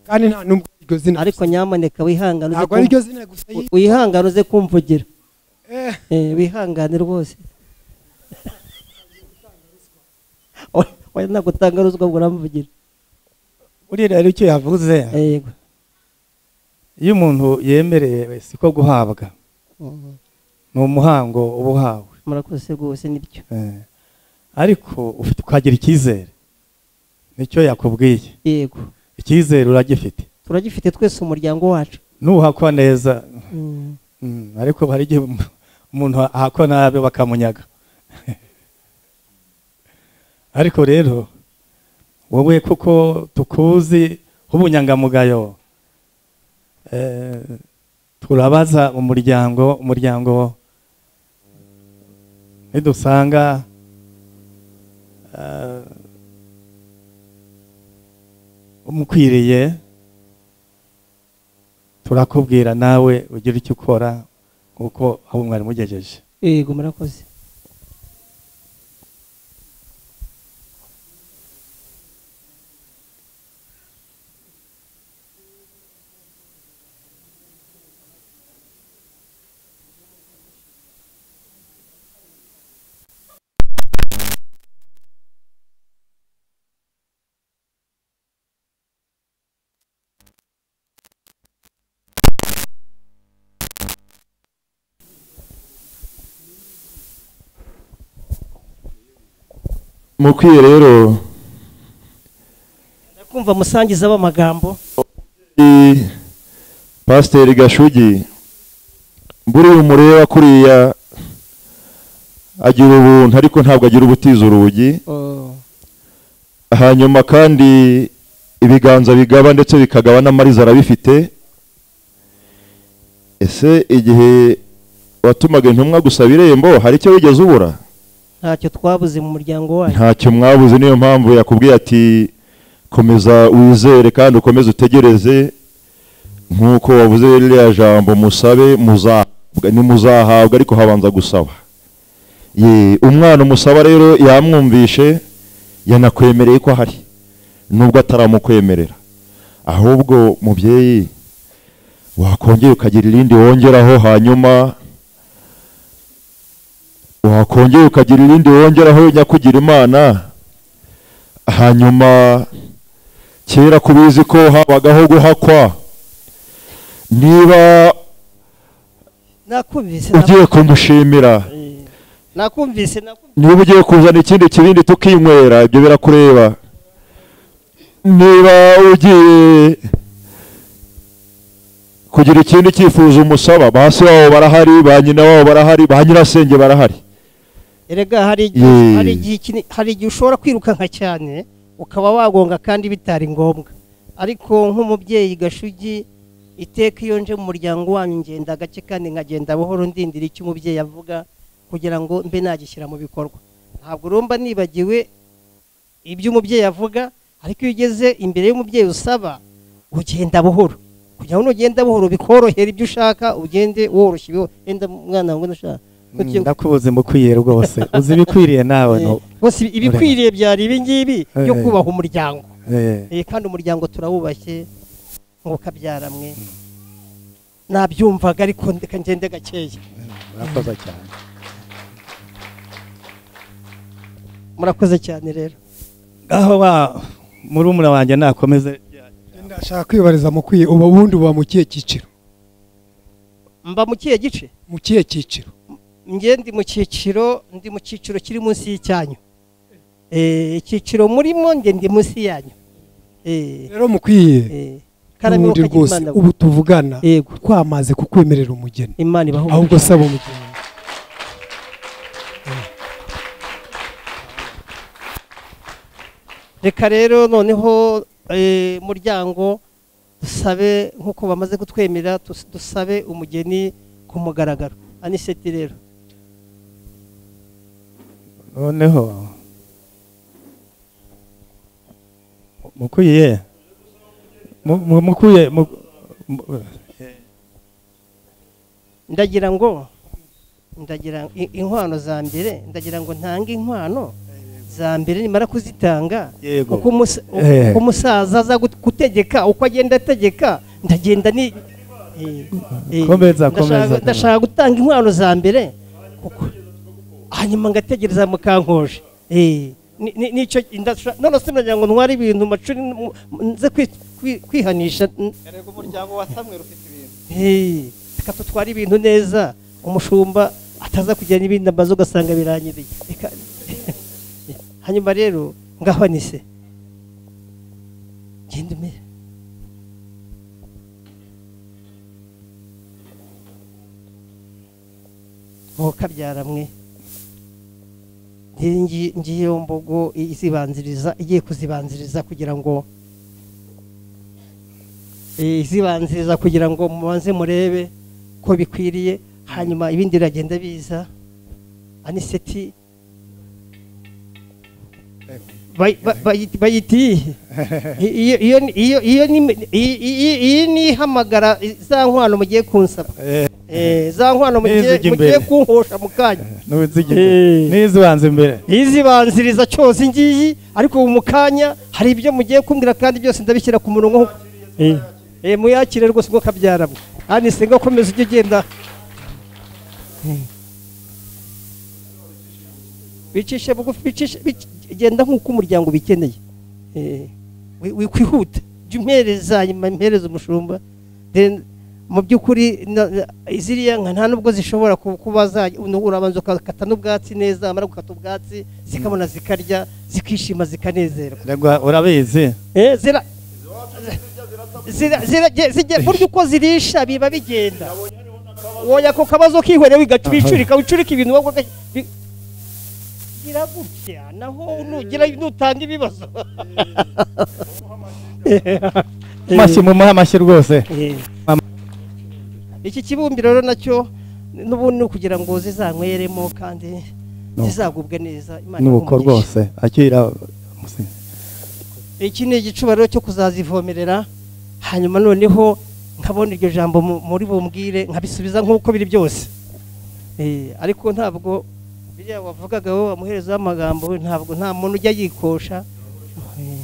Kandi nta nubwo iryo zina ariko nyamuneka wihangane ntabwo ari kumv- ryo zina gusa wi- wihangane uze kumvugira. Wihangane rwose. Ntabwo utanga ruswa ngo uramuvugira buriya rero icyo yavuze yego. iyo umuntu yemereye siko guhabwa. Mhm. ni umuhango uba uhawe. Murakoze rwose ni byo Eh, ariko ufite ukagira icyizere. Nicyo yakubwiye. Yego. Icyizere uragifite. Turagifite twese umuryango wacu. Nuhakwa neza. Mm. mm, ariko hari igihe um- umuntu ahakwa nabi bakamunyaga. Ariko rero wowe kuko tukuzi nk'ubunyangamugayo eh, turabaza umuryango umuryango nidusanga eh, umukwiriye turakubwira nawe ugira icyo ukora kuko aho mwari mugejeje. Yego murakoze. Mukwiye rero. Kumva musangiza w'amagambo i pasiteri gashugi. Buriya umureba kuriya agira ubuntu ariko ntabwo agira ubutiza urugi. Hanyuma kandi ibiganza bigaba ndetse bikagaba n'amariza arabifite. Ese igihe watumaga intumwa gusaba irembo hari icyo wigeze ubura? Ntacyo twabuze mu muryango wanyu. Ntacyo mwabuze niyo mpamvu yakubwiye ati komeza wizere kandi ukomeze utegereze nk'uko wavuze ririya jambo musabe muzahabwa. Ntimuzahabwa ariko habanza gusaba. Ye umwana umusaba rero yamwumvishe yanakwemereye ko ahari nubwo ataramukwemerera ahubwo mubyeyi wakongera ukagira irindi wongeraho hanyuma wakongera ukagira irindi wongeraho nyakugira imana? Hanyuma kera kubizi ko habagaho guhakwa. Niba ugiye kumushimira. Eh, niba ugiye kuzana ikindi kibindi tukinywera ibyo birakureba. Niba ugiye kugira ikindi cyifuzo umusaba ba se wabo barahari ba nyina wabo barahari ba nyirasenge barahari. Erega hari igihe Ye. hari igihe ikini- hari igihe ushobora kwirukanka cyane ukaba wagonga kandi bitari ngombwa. Ariko nk'umubyeyi gashugi iteka iyo nje mu muryango wanyu ngenda gake kandi nkagenda buhoro ndindira icyo umubyeyi avuga kugira ngo mbe nagishyira mu bikorwa. Ntabwo mba nibagiwe ibyo umubyeyi avuga ariko iyo ugeze imbere y'umubyeyi usaba ugenda buhoro. Kugira ngo nugenda buhoro bikorohera ibyo ushaka ugende woroshye wenda mwana wanjye ndashaka ndakubuze mukwiye rwose. <laughs> Uzi ibikwiriye nawe no bose ibikwiriye byari ibi ngibi byo Eh. kubaha umuryango. Eh, Eh, kandi umuryango turawubashye ngo kabyaramwe nabyumvaga ariko ndeka ngende gakeya. Murakoze cyane. Murakoze cyane rero. Aho wa murumuna wanjye nakomeze. Ndashaka kwibariza mu kwiye ubu ubundi uba mu kihe cyiciro? Mba mu kihe gice? Mu kihe cyiciro? Njye ndi mu cyiciro ndi mu cyiciro kiri munsi y'icyanyu. Eh, icyiciro murimo njye ndi munsi yanyu. Eh, rero mukwiye eh, n'ubundi rwose ubu tuvugana twamaze kukwemerera umugeni. Ahubwo saba umugeni. Reka rero noneho eh, muryango dusabe nk'uko bamaze kutwemerera tus- dusabe umugeni ku mugaragaro. Aniseti rero. Noneho mukwiye mu- mu- mukwiye mu- mu- ndagira ngo ndagira inkwano za mbere ndagira ngo ntange inkwano za mbere nimara kuzitanga. Uko umusa- uko umusaza aza gut- gutegeka uko agenda ategeka ndagenda ni Eh, eh, ndashaka gutanga inkwano za mbere kuko hanyuma ngategereza mukankoje Eh, ni- ni- ni cyo none se nagira ngo ntware ibintu mu macuri nze kwi- kwi- kwihanisha erega umuryango wa samweri ufite ibintu. Eh, reka tutware ibintu neza. Umushumba ataza kugira n'ibindi amaze ugasanga biranyiriye Reka- <laughs> hanyuma rero ngaho ni se genda umere mwe. Ngiye mbogo izibanziriza igiye kuzibanziriza kugira ngo izibanziriza kugira ngo mubanze murebe ko bikwiriye hanyuma ibindi biragenda biza. Aniseti <laughs> ni iyi- ni ihamagara za nkwano mugiye kunsaba Eh, Eh, <laughs> za nkwano mugiye N'izijya mugiye imbere. kunkosha mu kanya Eh. n'izibanza imbere izibanziriza cyose ngiyi ariko ubu mu kanya hari ibyo mugiye kumbwira kandi byose ndabishyira ku murongo. Eh, eh, muyakire rwose ngo kabyara mwe kandi senga komeza ujye ugenda Eh. bicishe bugufi bicishe bic- genda nk'uko umuryango bikeneye Eh, wi- wikwihuta jya umpereza nyuma mpereza umushumba. Mu by'ukuri ziriya nka nta nubwo zishobora ku- kuba urabanza ukakata n'ubwatsi neza wamara gukata ubwatsi zikabona zikarya zikishima zikanezerwa. Urabizi? Eh, burya uko zirisha biba bigenda. Woya ako kabazo kihorera wigaca wicurika wicurika ibintu wowe uga- bi- gira gutya naho nugira nutanga ibibazo. <laughs> Amashyi mumuhe amashyi rwose. Eh. iki kibumbiro rero na cyo n'ubundi ni ukugira ngo zizanyweremo kandi No. zizagubwe neza Imana nuko rwose. Akira iki ni igicuba rero cyo kuzazivomerera hanyuma noneho nkabona iryo jambo mu- muri bumbwire nkabisubiza nk'uko biri byose. Eh, ariko ntabwo biriya wavugaga wowe wamuherezaho amagambo we ntabwo nta muntu ujya yikosha. Eh,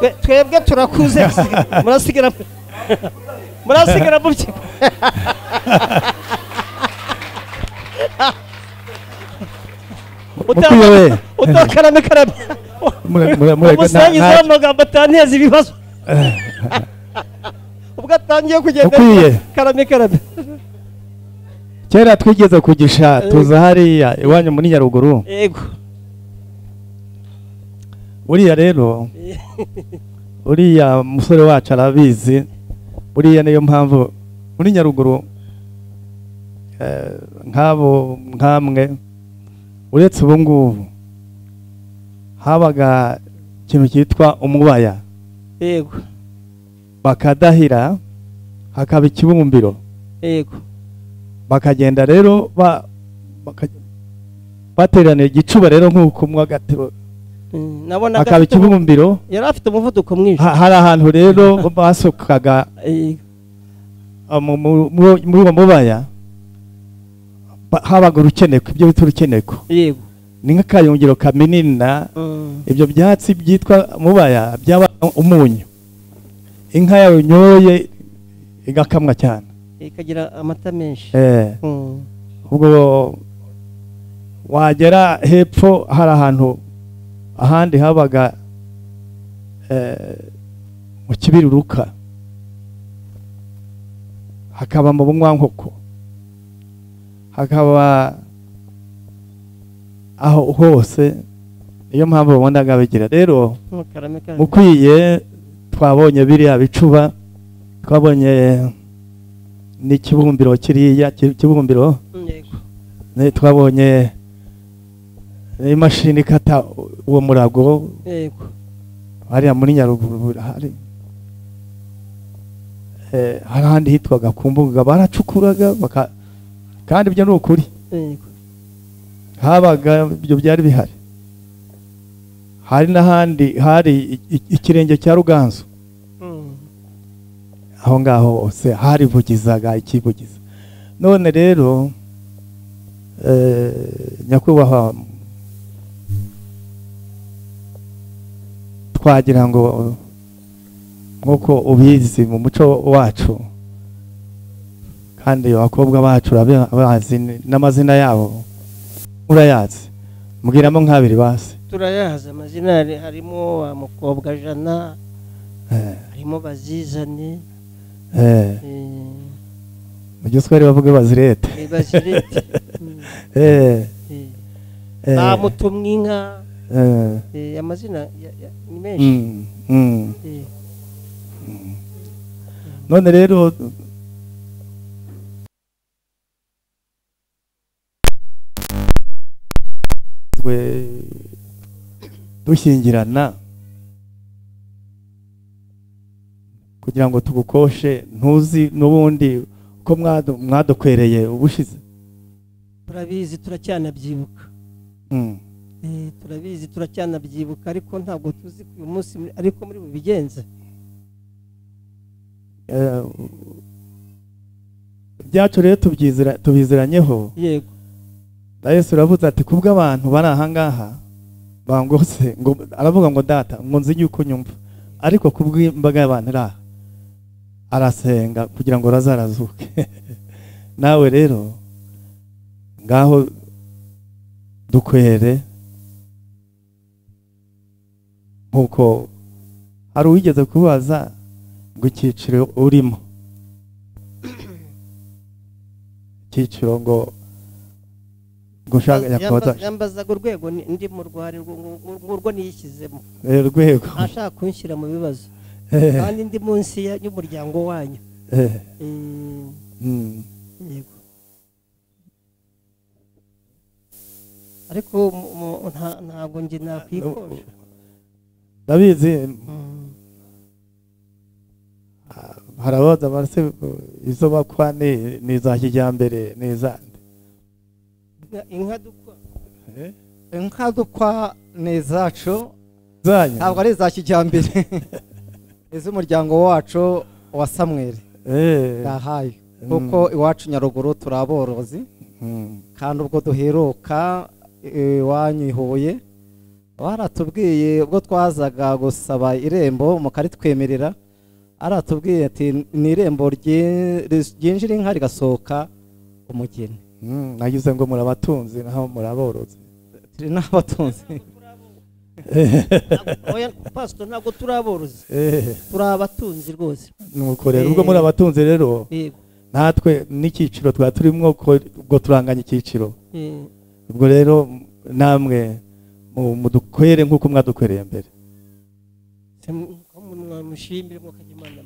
twe- twebwe turakuze. <laughs> Murasigara murasigara mu <laughs> mure- mure- umusangiza w'amagambo atanteza ibibazo. <laughs> ubwo atangiye kugenda Ukwiye. karame karame. Kera twigeze kugisha tuza hariya iwanyu muri nyaruguru. Yego. Uriya rero <laughs> uriya musore wacu arabizi. Buriya niyo mpamvu muri nyaruguru eh, nk'abo nk'amwe uretse ubu ngubu habaga ikintu cyitwa umubaya. Yego. Bakadahira hakaba ikibumbiro. Yego. Bakagenda rero ba- bakateranye bateranira igicuba rero nk'uko umwe agatebo Mm, hakaba ikibumbiro. Yari afite umuvuduko mwinshi. Ha- hari ahantu rero basukaga ah, mu- mu- mu- muri uwo mubaya habaga urukeneko ibyo bita urukeneko. Yego. Ni nk'akayungiro kaminina. Mm, ibyo byatsi byitwa mubaya byaba umunyu inka yawe unyoye igakamwa cyane. Ikagira amata menshi. Eh. Mm, ubwo wagera hepfo hari ahantu ahandi habaga eh, mu kibiruruka. Hakaba mu bunywankoko hakaba aho hose niyo mpamvu babonaga bigira rero mukwiye twabonye biriya bicuba twabonye n'ikibumbiro kiriya kibumbiro? Yego. Ne- twabonye imashini kata uwo murago. Yego. Hariya muri nyaruguru hari eh, hari ahandi hitwaga ku mbuga baracukuraga baka kandi ibyo ni ukuri. Yego. Habaga ibyo byari bihari hari n'ahandi hari ikirenge cya ruganzu. Mm, aho ngaho hose harivugizaga ikivugiza none rero eh, nyakubahwa twagira ngo nk'uko ubizi mu muco wacu kandi abakobwa bacu urabazi n'amazina yabo urayazi. Mbwiramo nk'abiri basi. Turayazi amazina hari- harimo wa mukobwa jana Eh, harimo bazizane eh, eh, mu giswahili bavuga bazirete. Bazirete. <laughs> Mm, bamutumwe inka. Amazina ni menshi. Mm, mm. Eh, none rero twe dushyingirana kugira ngo tugukoshe ntuzi n'ubundi mwadu- mwadukwereye ubushize. Turabizi turacyanabyibuka Mm. Eh, turabizi turacyanabyibuka ariko ntabwo tuzi ko uyu munsi ariko muri bubigenze Eh, ibyacu rero tubyizira- tubiziranyeho yego. Na yesu aravuze ati kubwo abantu bari ahangaha bangose ngo aravuga ngo data ngo nzi yuko nyumva. Ariko kubw'imbaga y'abantu ra arasenga kugira ngo razarazuke <laughs> nawe rero ngaho dukwere nkuko hari uwigeze kubaza ngo icyiciro urimo? Icyiciro ngo yambazaga urwego ndi mu rwari urwo niyishyizemo. Eh, urwego ntashaka kunshyira mu bibazo. Eh, kandi ndi munsi ya- y'umuryango wanyu. Eh, Mm, mm. yego. Ariko ntabwo njye nakwikosha. Ndabizi. Mm. hari abaza barase izo bakwa ni iza kijyambere ni izande Inka- dukwa inka dukwa ni izacu ntabwo ari iza kijyambere iz'umuryango wacu wa samweri yahaye kuko iwacu nyaruguru turi aborozi kandi ubwo duheruka iwanyu i huye baratubwiye ubwo twazaga gusaba irembo mukaritwemerera aratubwiye ati ni irembo ryi- ryinjira inka rigasohoka umugeni nagize ngo muri abatunzi naho muri aborozi turi n'abatunzi. <laughs> Pastor ntabwo turi aborozi. Eh, turi abatunzi rwose. Nuko rero ubwo muri abatunzi rero natwe n'icyiciro twaba turimo ubwo turanganya icyiciro. Eh, ubwo rero namwe mu- mudukwere nk'uko mwadukwereye mbere. Se mu- ko mwamushimire mwakajya imana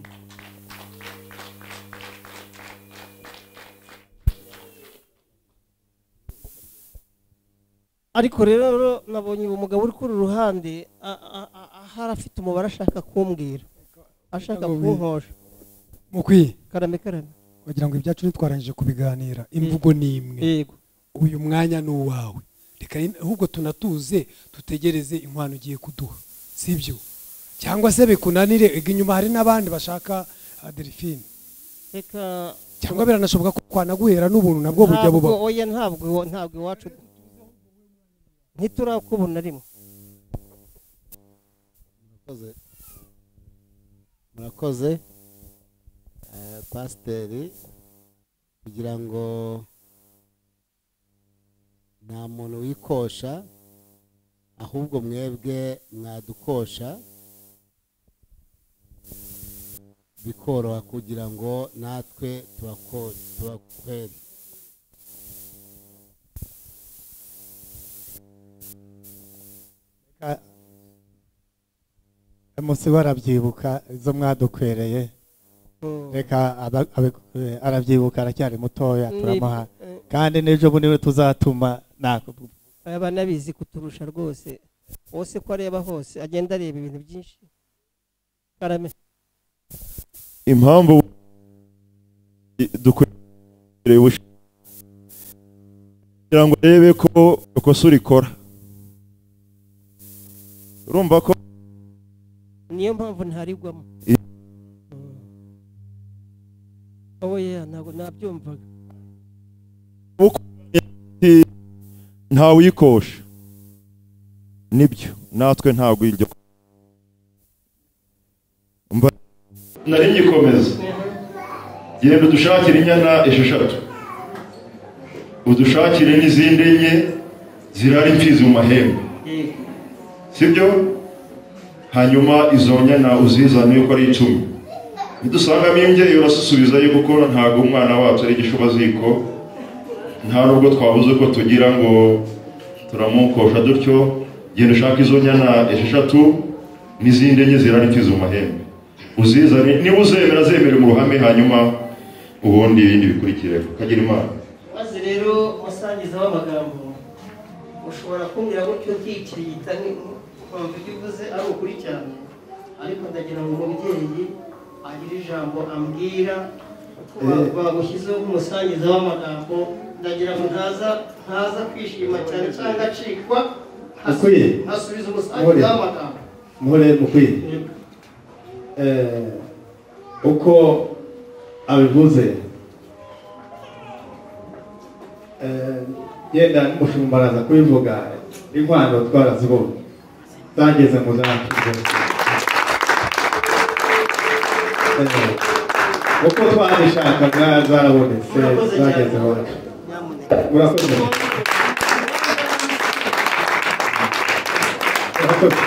ariko rero nabonye uwo mugabo uri kuri uru ruhande ahari afite umubare ashaka kumbwira. Ashaka kunkosha mukwiye karame karame. Wagira ngo ibyacu ntitwarangije kubiganira. Imvugo ni imwe. Uyu mwanya ni uwawe. Reka ahubwo tunatuze dutegereze inkwano ugiye kuduha. Sibyo cyangwa se bikunanire inyuma hari n'abandi bashaka adelphine reka cyangwa biranashoboka ko kwanaguhera n'ubuntu nabwo bujya iwa- ntabwo iwacu ntiturakubona rimwe murakoze eh, pasiteri kugira ngo nta muntu wikosha ahubwo mwebwe mwadukosha bikoroha kugira ngo natwe tubakwere. Munsi barabyibuka izo mwadukwereye reka eh, arabyibuka aracyari mutoya turamuha kandi n'ejo bundi we tuzatuma nako aba nabizi kuturusha rwose wose ko areba hose agenda areba ibintu byinshi karame impamvu dukwiriye kugira ngo arebe ko ikosa urikora urumva ko niyo mpamvu ntarigwamo. Oya ntabwo nabyumvaga. Ntawuyikosha ni byo natwe ntabwo iryo Mba- nari ngikomeza genda udushakire inyana esheshatu. Udushakire n'izindi enye zirara imfizi mu mahembe. Sibyo hanyuma izo nyana uzizane uko ari icumi. Nidusangamo imbyeyi urasusubizayo kuko ntabwo umwana wacu ari igishubaziko nta nubwo twabuze ko tugira ngo turamukosha dutyo. Genda ushaka izo nyana esheshatu n'izindi enye zirara imfizi mu mahembe uzizane niba uzemera zemere mu ruhame hanyuma ubundi ibindi bikurikireho kagira imana. Maze rero musangiza w'amagambo ushobora kumbwira gutyo ntikirigita nkumva ibyo uvuze ari ukuri cyane? Ariko ndagira ngo umubyeyi agire ijambo ambwira. Bagushyizeho nk'umusangiza w'amagambo ndagira ngo ntaza ntaza kwishima cyane cyangwa acikwa nkasubiza umusangiza w'amagambo. Muhore mukwiye. Uko abivuze. Eh, yenda n'umushumba araza kubivuga inkwano twarazibonye. Zageze mu. Eh, uko twazishakaga zarabonetse zageze iwacu murakoze murakoze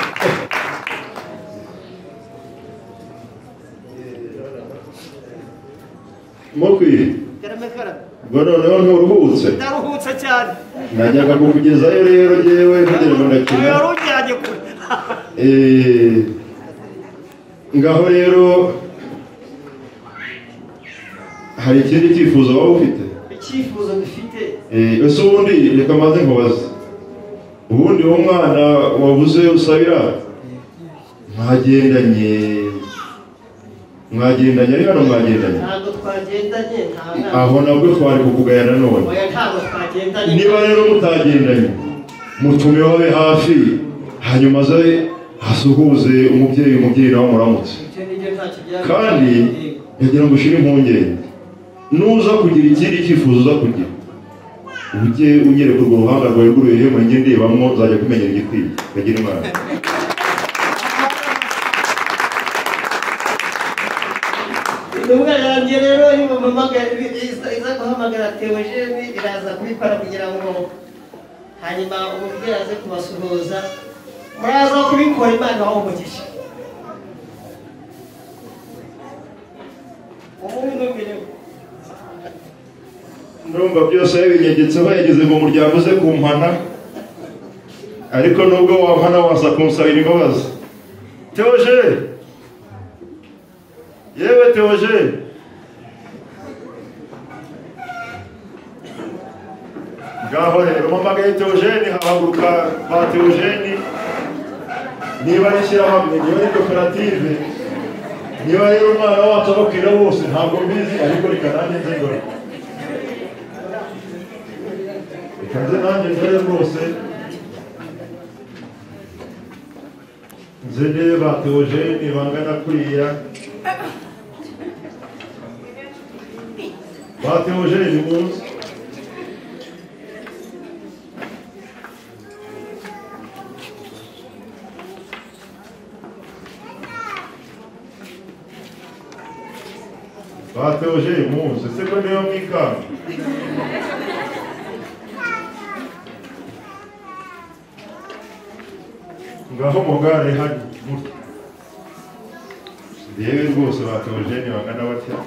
mukwi karame karame ngo noneho nturuhutse ndaruhutse cyane najyaga kukugezayo rero ngewe kugira ngo ndakina wari ujyanye kure Eh, ngaho rero hari ikindi cyifuzo waba ufite? Icyifuzo dufite. Eh, ese ubundi reka maze nkubaze ubundi uwo mwana wabuze usabira? Mwagendanye. Mwagendanye ari hano mwagendanye. Ntabwo twagendanye aho nabwo twari kukugaya nanone niba rero mutagendanye mutume wabe hafi. Hanyuma aze asuhuze umubyeyi umubyeyi nawe muramutse icyo ni byo ntacyo byaba kandi yagira ngo ushire impungenge. Nuza kugira ikindi cyifuzo uza kugira. Ujye unyereka urwo ruhanga rwawe rw'uruhehemu njye ndebamwo nzajya kumenyera igikwiye kagira imana. Intumwa yanjye rero iza guhamagara teogene iraza kubikora kugira ngo hanyuma umubyeyi aze kubasuhuza. Muraza kubikora imana ibahe umugisha. Ndumva byose yabinyegetseho yageze mu muryango uze kumpana ariko nubwo wampana waza kunsabira imbabazi. Teoje yewe teoje ngaho rero mpamagaye teogene hahaguruka ba teogene niba ari ishyirahamwe niba ari koperative niba rero umwana wacu abakwira bose ntabwo mbizi ariko reka nanjye nze ngora reka nze nanjye ngore rwose nze ndeba teogene bangana kuriya ba teogene munsi ba teogene munsi ese ko niyo mwikanga ngaho mugare hano mutya ndebe rwose ba teogene bangana batya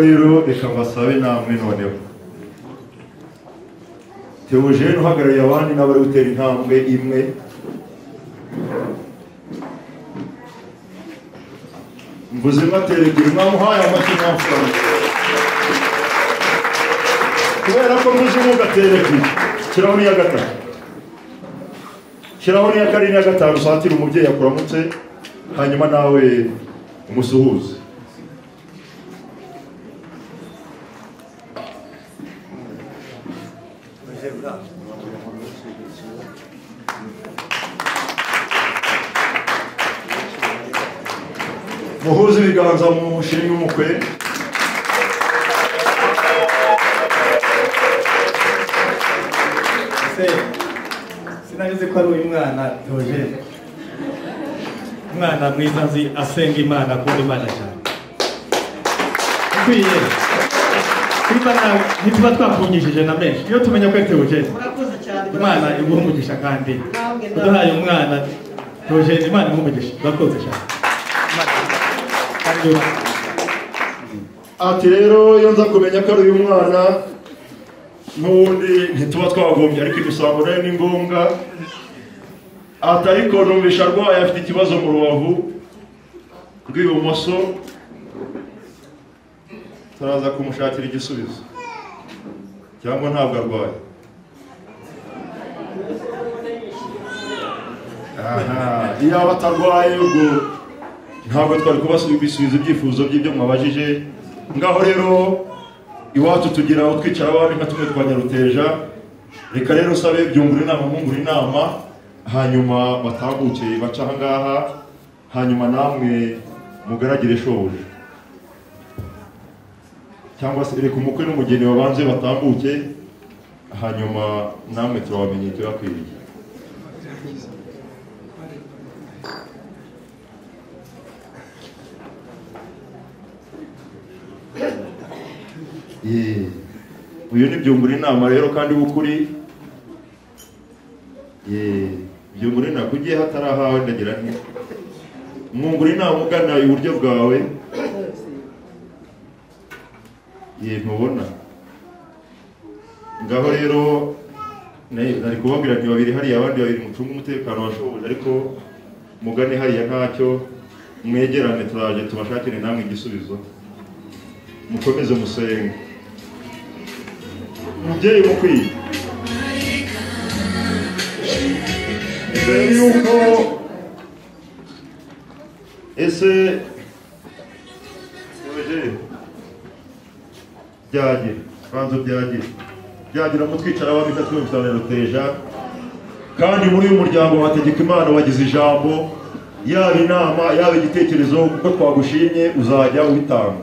rero reka mbasabe namwe noneho teogene uhagarariye abandi n'abari gutera intambwe imwe. Mbuzima teregere mwamuhaye amashyi mwamfana kubera ko mbuze umugatera ebyiri shyiraho n'iya gatatu. Shyiraho n'iya kane n'iya gatanu usatire umubyeyi akuramutse hanyuma nawe umusuhuze. Muhuze ibiganza mu mushinga umukwe se sinabizi ko ari uyu mwana teogene umwana mwiza nzi asenga imana akunda imana cyane ukwiye ntituba twakungishije na menshi iyo tumenya ko ari teogene imana iguha umugisha kandi uduhaye umwana teogene imana iguha umugisha urakoze cyane ati rero iyo nza kumenya ko ari uyu mwana n'ubundi ntituba twagombye ariko igisambo na yo ni ngombwa. Ati ariko numvisha arwaye afite ikibazo mu rubavu rw'ibumoso turaza kumushakira igisubizo. Cyangwa ntabwo arwaye. Aha iyo aba atarwaye ubwo ntabwo twari kubasubiza ibyifuzo by'ibyo mwabajije. Ngaho rero iwacu tugira aho twicara abandi nka tumwe twa nyaruteja. Reka rero usabe byungura inama mwungura inama. Hanyuma batambuke baca aha ngaha. Hanyuma namwe mugaragire shobuja. Cyangwa se reka umukwe n'umugeni babanze batambuke. Hanyuma namwe turabamenye tuyakwiriye uyu ni byungura inama rero kandi w'ukuri byungura inama. Kugiye hatari ahawe ndagira nti mwungura inama ugana iburyo bwawe. Ntubona ngaho rero na- nari kubabwira nti babiri hariya abandi babiri mucunge umutekano washoboje ariko mugane hariya ntacyo mwegerane turaje tubashakire namwe igisubizo. Mukomeze musenge. Umubyeyi mukwiye mbere yuko ese byagira banza byagira byagira mu twicara abami natwe bitane ruteja kandi muri uyu muryango wategeka imana wagize ijambo. Yaba inama yaba igitekerezo kuko twagushimye uzajya ubitanga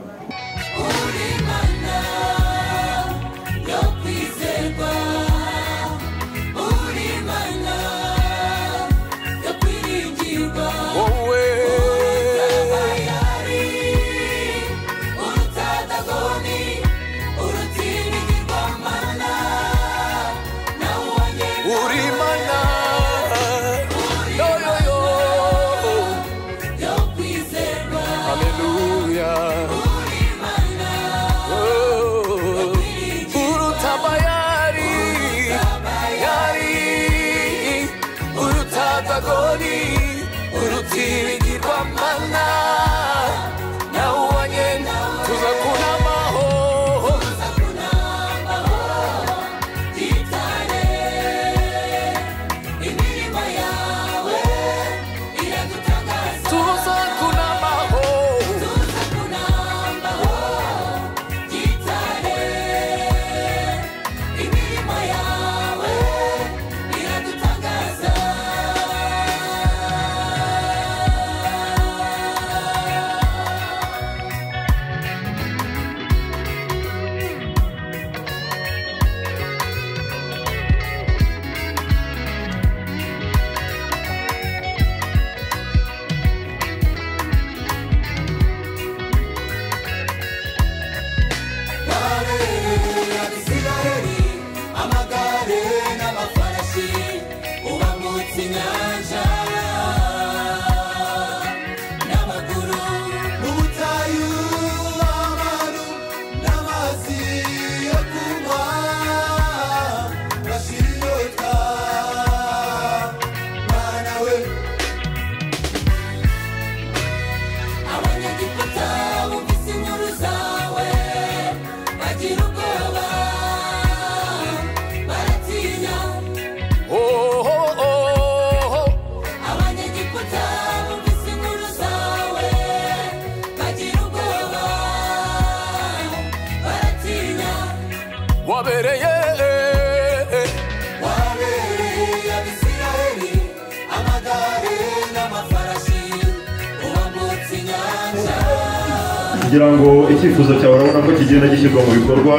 kugira ngo icyifuzo cyawe urabona ko kigenda gishyirwa mu bikorwa.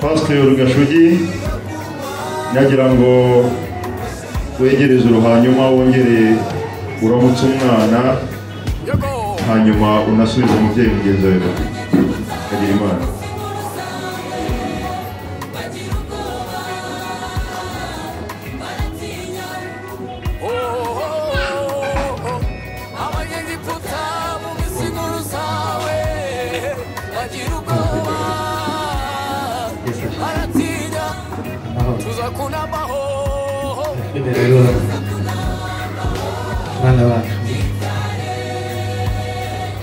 Pasiteri gashugi nagira ngo wegereze uru hanyuma wongere uramutse umwana hanyuma unasubize umubyeyi mugenzi wawe kagira imana Imbere rero abana bacu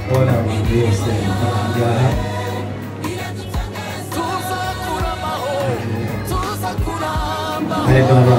abana abantu bose bahangaha tuza kunamaho tuza kunamba hari n'aba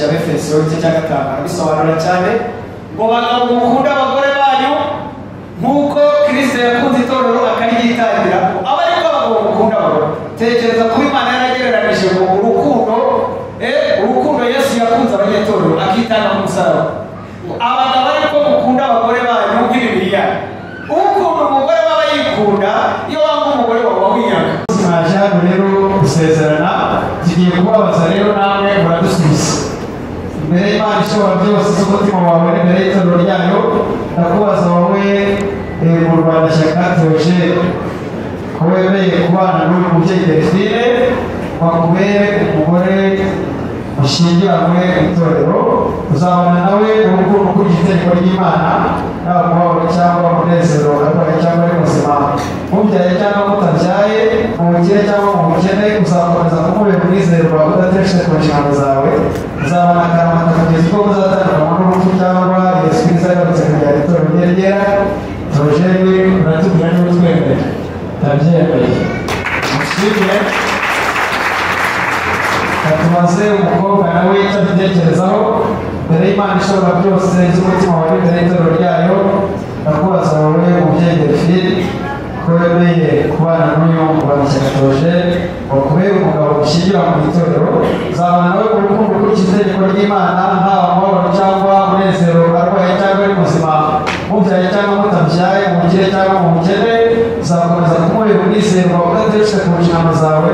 yandikiye abefeso igice cya gatanu arabisobanura cyane ngo bagabo mukunde abagore banyu nk'uko kirisito yakunze itorero akaryitangira aba ariko abagabo mukunda abagore tekereza kuba imana yaragereranije ngo urukundo eh, urukundo yesu yakunze abanyetorero akitanga ku musaraba. Abagabo ariko mukunda abagore banyu nk'imibiri yanyu ukunda umugore waba yikunda iyo wanga umugore wawe wiyanga. Mwaje hano rero gusezerana tugiye kubabaza rero imbere y'imana ishobora byose z'umutima wawe n'imbere y'itorero ryayo ndakubaza wowe mu rwanda shyaka teogene ko wemeye kubana n'uyu mubyeyi delphine wakubere umugore mushyingiranywe mu itorero uzabana nawe rukundo ukurikije itegeko ry'imana amahoro cyangwa umunezero arwaye cyangwa ari muzima mubyaye cyangwa mutabyaye mu bukire cyangwa mu bukene uzakomeza kumubera umwizerwa udatesheje ku nshingano zawe uzabana akaramata kugeza ubwo muzatandukanywa n'urupfu cyangwa yesu kristo agarutse kujyana itorero rye ryera teogene uratubwira niba utwemera ndabyemeye mushimire katumaze umukobwa nawe icyo abitekerezaho mbere y'imana ishobora byose z'umutima wawe imbere y'itorero ryayo ndakubaza wowe umubyeyi delphine ko wemeye kubana n'uyu murwanashyaka teogene wakubera umugabo mushyingira mu itorero uzabana nawe mu rukundo ukurikije itegeko ry'imana haba amahoro cyangwa umunezero arwaye cyangwa ari muzima mubyaye cyangwa mutabyaye mu bukire cyangwa mu bukene uzakomeza kumubera umwizerwa udatesheje ku nshingano zawe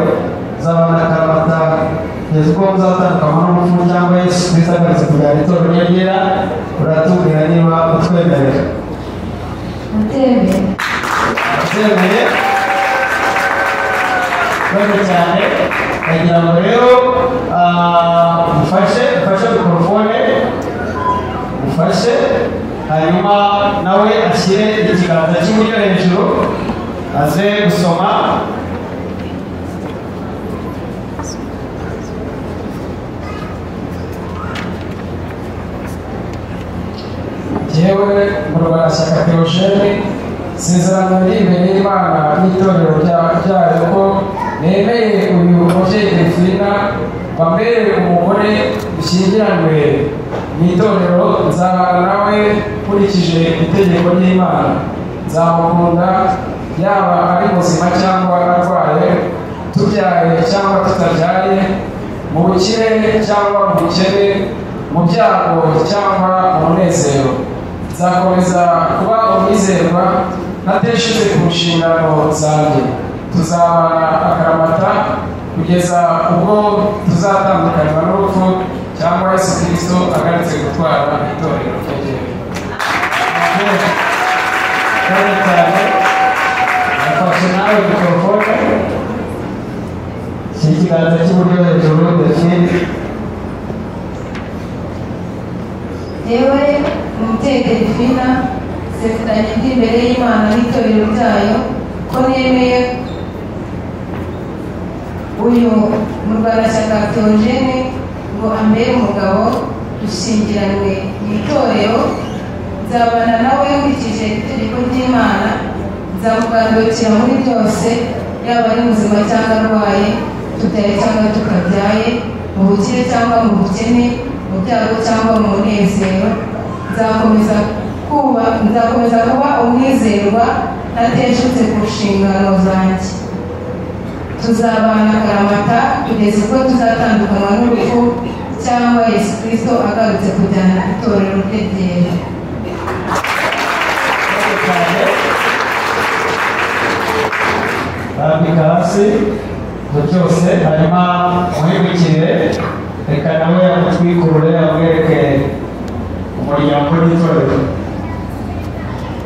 uzabana akaramata kugeza ubwo muzatandukanywa n'urupfu cyangwa yesu kristo agarutse kujyana itorero rye ryera uratubwira niba utwemerera utemeye cyane ndagira ngo rero ah, mufashe mufashe mikorofone mufashe hanyuma nawe ashyire ikiganza cy'iburyo hejuru aze gusoma jyewe murwanashyaka teogene isezerano riri imbere y'imana n'itorero rya- ryayo ko nemeye uyu mubyeyi delphina bambere umugore dushyingiranywe mu itorero nzabana nawe nkurikije itegeko ry'imana nzamukunda yaba ari muzima cyangwa arwaye tubyaye cyangwa tutabyaye mu bukire cyangwa mu bukene mu byago cyangwa mu munezero nzakomeza kuba umwizerwa ntateshuze ku nshingano zanjye tuzabana akaramata kugeza ubwo tuzatandukanywa n'urupfu cyangwa yesu kirisito agarutse gutwara itorero ry'igihugu kandi cyane afashe nawe mikorofone shyira ikiganza cy'iburyo hejuru ndetse yewe umubyeyi delphina ndi imbere y'imana n'itorero ryayo ko nemeye uyu murwanashyaka theogene ngo ambere umugabo dushyingiranywe mu itorero nzabana nawe nkurikije itegeko ry'imana nzamugandukira muri byose yaba ari muzima cyangwa arwaye tubyaye cyangwa tutabyaye mu bukire cyangwa mu bukene mu byago cyangwa mu munezero nzakomeza nzakomeza kuba umwizerwa ntateshutse ku nshingano zanjye. Tuzabana akaramata kugeza ubwo tuzatandukanywa n'urupfu cyangwa yesu kirisito agarutse kujyana itorero rye ryera barambika hasi ibyo byose hanyuma umuhindukire reka nawe amutwikurure amwereke umuryango n'itorero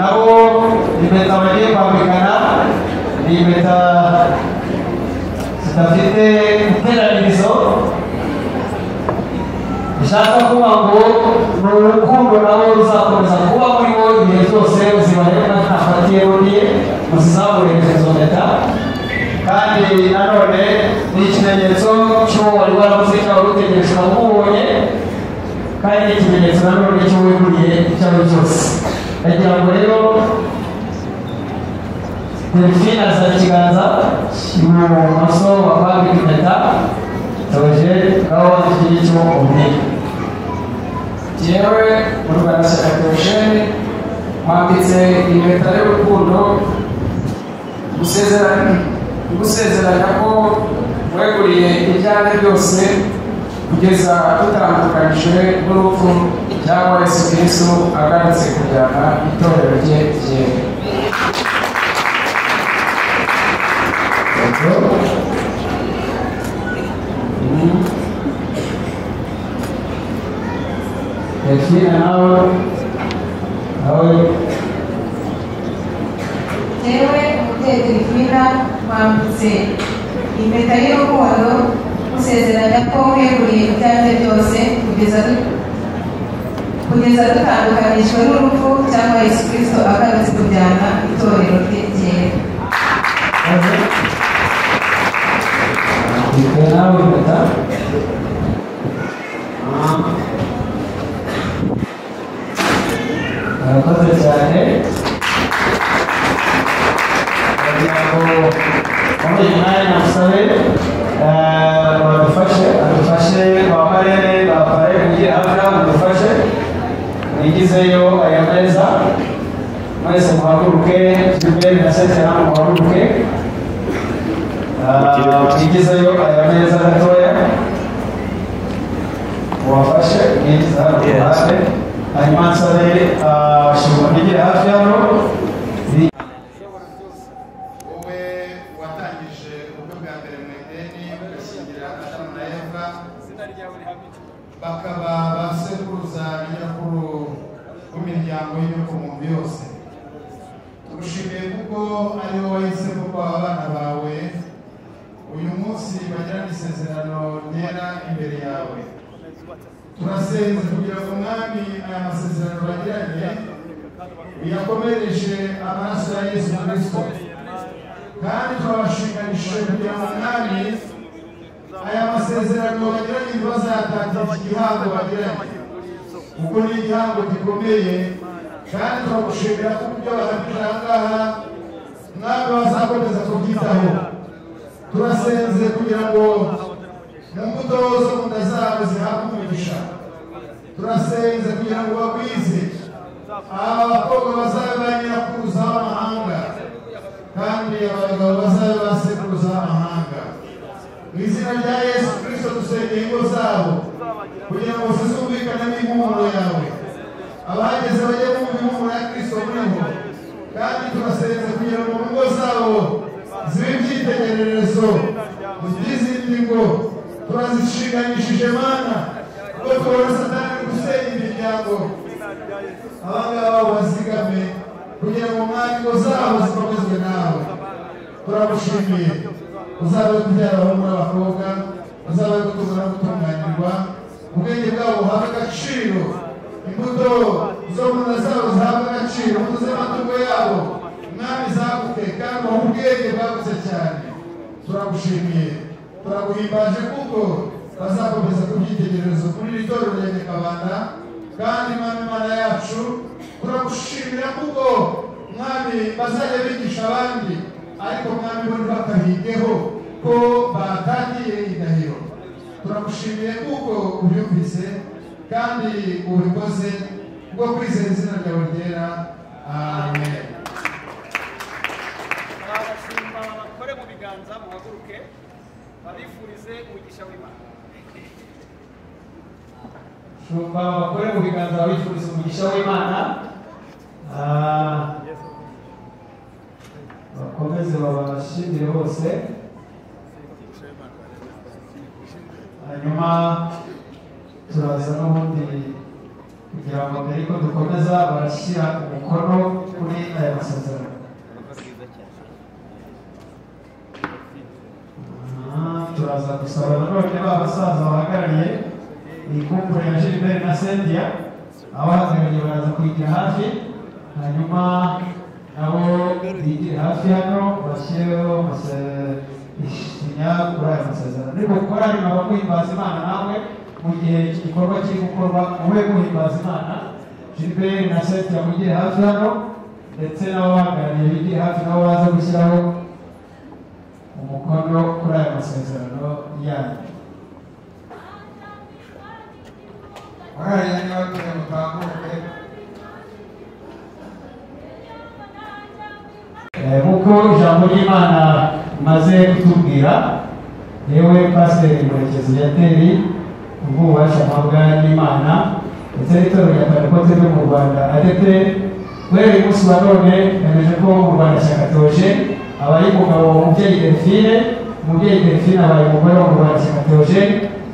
nabo impeta bagiye kwambikana ni impeta zidafite iteranirizo bishaka kuba ngo ni urukundo nabo ruzakomeza kuba muri bo igihe cyose zibareba ntafatiye ruriye muzizamurire izo mpeta kandi nanone ni ikimenyetso cy'uwo wari warabuze cyangwa utegereje ukaba umubonye kandi ni ikimenyetso nanone cy'uwo wiguriye icyo ari cyo cyose ndagira ngo rero delphine azana ikiganza. Ibumoso bakwambika impeta toje ngaho iki ngicyo umwika yewe mu rwanda shyaka teogene mwambitse impeta y'urukundo gusezeranya ko weguriye ibyanjye byose kugeza dutandukanyije n'urupfu. Cyangwa yesu kristo agarutse kujyana itorero rye ryewe delphine nawe nawe yewe umubyeyi delphina mwambitse impeta y'urukundo musezeranya ko mweguriye ibyanjye byose kugeza du- kugeza dutandukanijwe n'urupfu cyangwa yesu kirisito agarutse kujyana itorero rye ryera murakoze cyane kugira ngo muri uyu mwanya badufashe adufashe ba mujye hafi aho mudufashe mwigizeyo aya meza mwese muhaguruke jiberi na setera muhaguruke Ah, mwigizeyo aya meza gatoya mubafashe mwigize hano ku ruhande hanyuma nsabe abashumba bigire hafi hano wowe kuko ni igihango gikomeye kandi turagushimira ko ibyo bahamije aha ngaha mwami bazakomeza kubyitaho turasenze kugira ngo mu mbuto zo mu nda zabo zihabwe umugisha turasenze kugira ngo bagwize aba bakobwa bazabe ba nyirakuruza w'amahanga kandi abagabo bazabe ba sekuruza w'amahanga mu izina rya yesu kirisito dusengeye ingo zabo kugira ngo zizumvikane n'impumuro yawe abahageze bajye bumva impumuro ya kirisito muri bo kandi turasenze kugira ngo mu ngo zabo zibe ibyitegererezo by'izindi ngo turazishinganyishije mana ubwo tubona satani gusenya imiryango abangaba bazigame kugira ngo umwanya ngo zabo zikomezwe nawe turagushimiye uzabe kubyara abahungu n'abakobwa uzabe gutuza no gutunganirwa ubwenge bwabo buhabwe agaciro imbuto zo mu nda zabo zihabwe agaciro imbuto z'amatungo yabo umwami zaguke kandi ubahe ubwenge bwagutse cyane turagushimiye turaguhimbaje kuko bazakomeza kubyitegererezo kuri iri torero rya nyakabanda kandi mwami imana yacu turagushimira kuko mwami bazajya bigisha abandi ariko mwami bo ntibakabigeho ko batangiye indahiro turagushimiye kuko ubyumvise kandi ubikoze bwo kwizera izina ryawe ryera. Amen. Abashumba bakore mu biganza muhaguruke babifurize umugisha w'imana. Shumba bakore mu biganza babifuriza umugisha w'imana. Ah, bakomeze babashimire bose. Hanyuma turaza n'ubundi kugira ngo mbere yuko dukomeza barashyira umukono kuri aya masezerano turaza gusaba nanone ba basaza bahagarariye iyi kumpure ya Gilbert na Cynthia abahagarariye baraza kwigira hafi hanyuma nabo bigire hafi hano bashyireho isinya kuri aya masezerano hano baba muhimbaza imana nawe mu gihe iki gikorwa kiri gukorwa mube muhimbaza imana Gilbert na Cynthia mugire hafi hano ndetse n'abahagarariye bigire hafi nabo baza gushyiraho umukono kuri aya masezerano yanyu. Wahariya niba tuye mutambuke. Eh, nk'uko ijambo ry'imana. Rimaze kutubwira yewe pasiteri murekezi yateri ubwubasha mpabwa n'imana ndetse n'itorero rya pentekote ryo mu rwanda adete guhera uyu munsi wa none yemeje ko mu rwanda shyaka teoje abaye umugabo umubyeyi delphine umubyeyi delphine abaye umugore wo mu rwanda shyaka teoje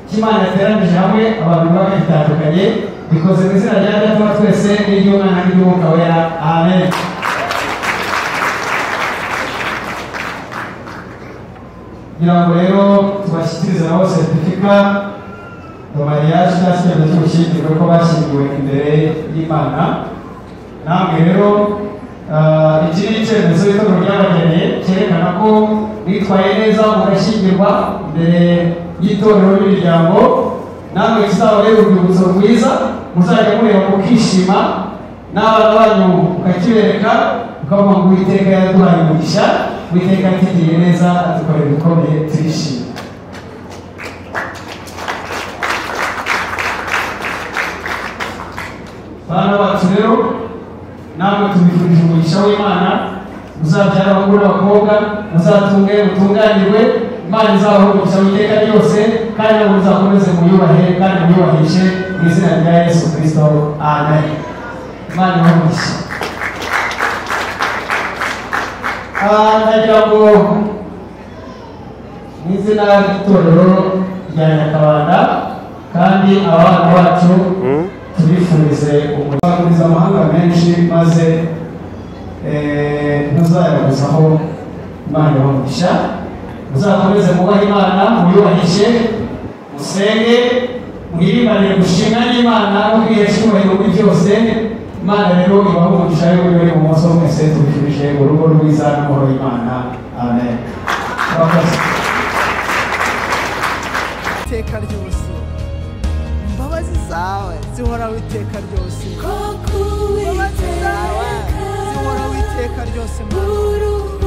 cy'imana yateranije hamwe abantu baba bitandukanye bikoze mu izina rya data wa twese n'iry'umwana n'iry'umwuka wera. Amen. Kugira ngo rero tubashyikirize nabo seritifika ya mariage cyangwa se icyemezo cy'ubushyingirwe ko bashyinguwe imbere y'imana. Namwe rero ah, iki ni icyemezo itorero ry'abageni cyerekana ko bitwaye neza mugashyingirwa imbere y'itorero n'imiryango namwe kizababera urwibutso rwiza muzajya mureba mukishima n'abana banyu mukakibereka ukavuga ngo uwiteka yaduhaye umugisha uwiteka yatugiriye neza adukorera ibikomeye turishima bana bacu rero namwe tubifurije umugisha w'imana muzabyara abahungu n'abakobwa muzatunge mutunganirwe imana izabaho umugisha w'iteka ryose kandi nabo muzakomeze muyubahe kandi muyubahishe mu izina rya yesu kirisito amen. Imana ibahe umugisha. Ndagira ngo mu izina ry'itorero rya nyakabanda kandi abana bacu tubifurize umuguriza amahanga menshi maze eh, ntuzayabuzaho imana ibamugisha muzakomeze mubahe imana muyubahishe musenge mwirimbane gushimwa n'imana no kwihesha icyubahiro muri byose. Imana rero ibahe umugisha y'uburyo buri bumoso mwese tubifurije urugo rwiza n'amahoro y'imana amen Murakoze. iteka ryose imbabazi zawe zihoraho iteka ryose imbabazi zawe zihoraho iteka ryose Mana.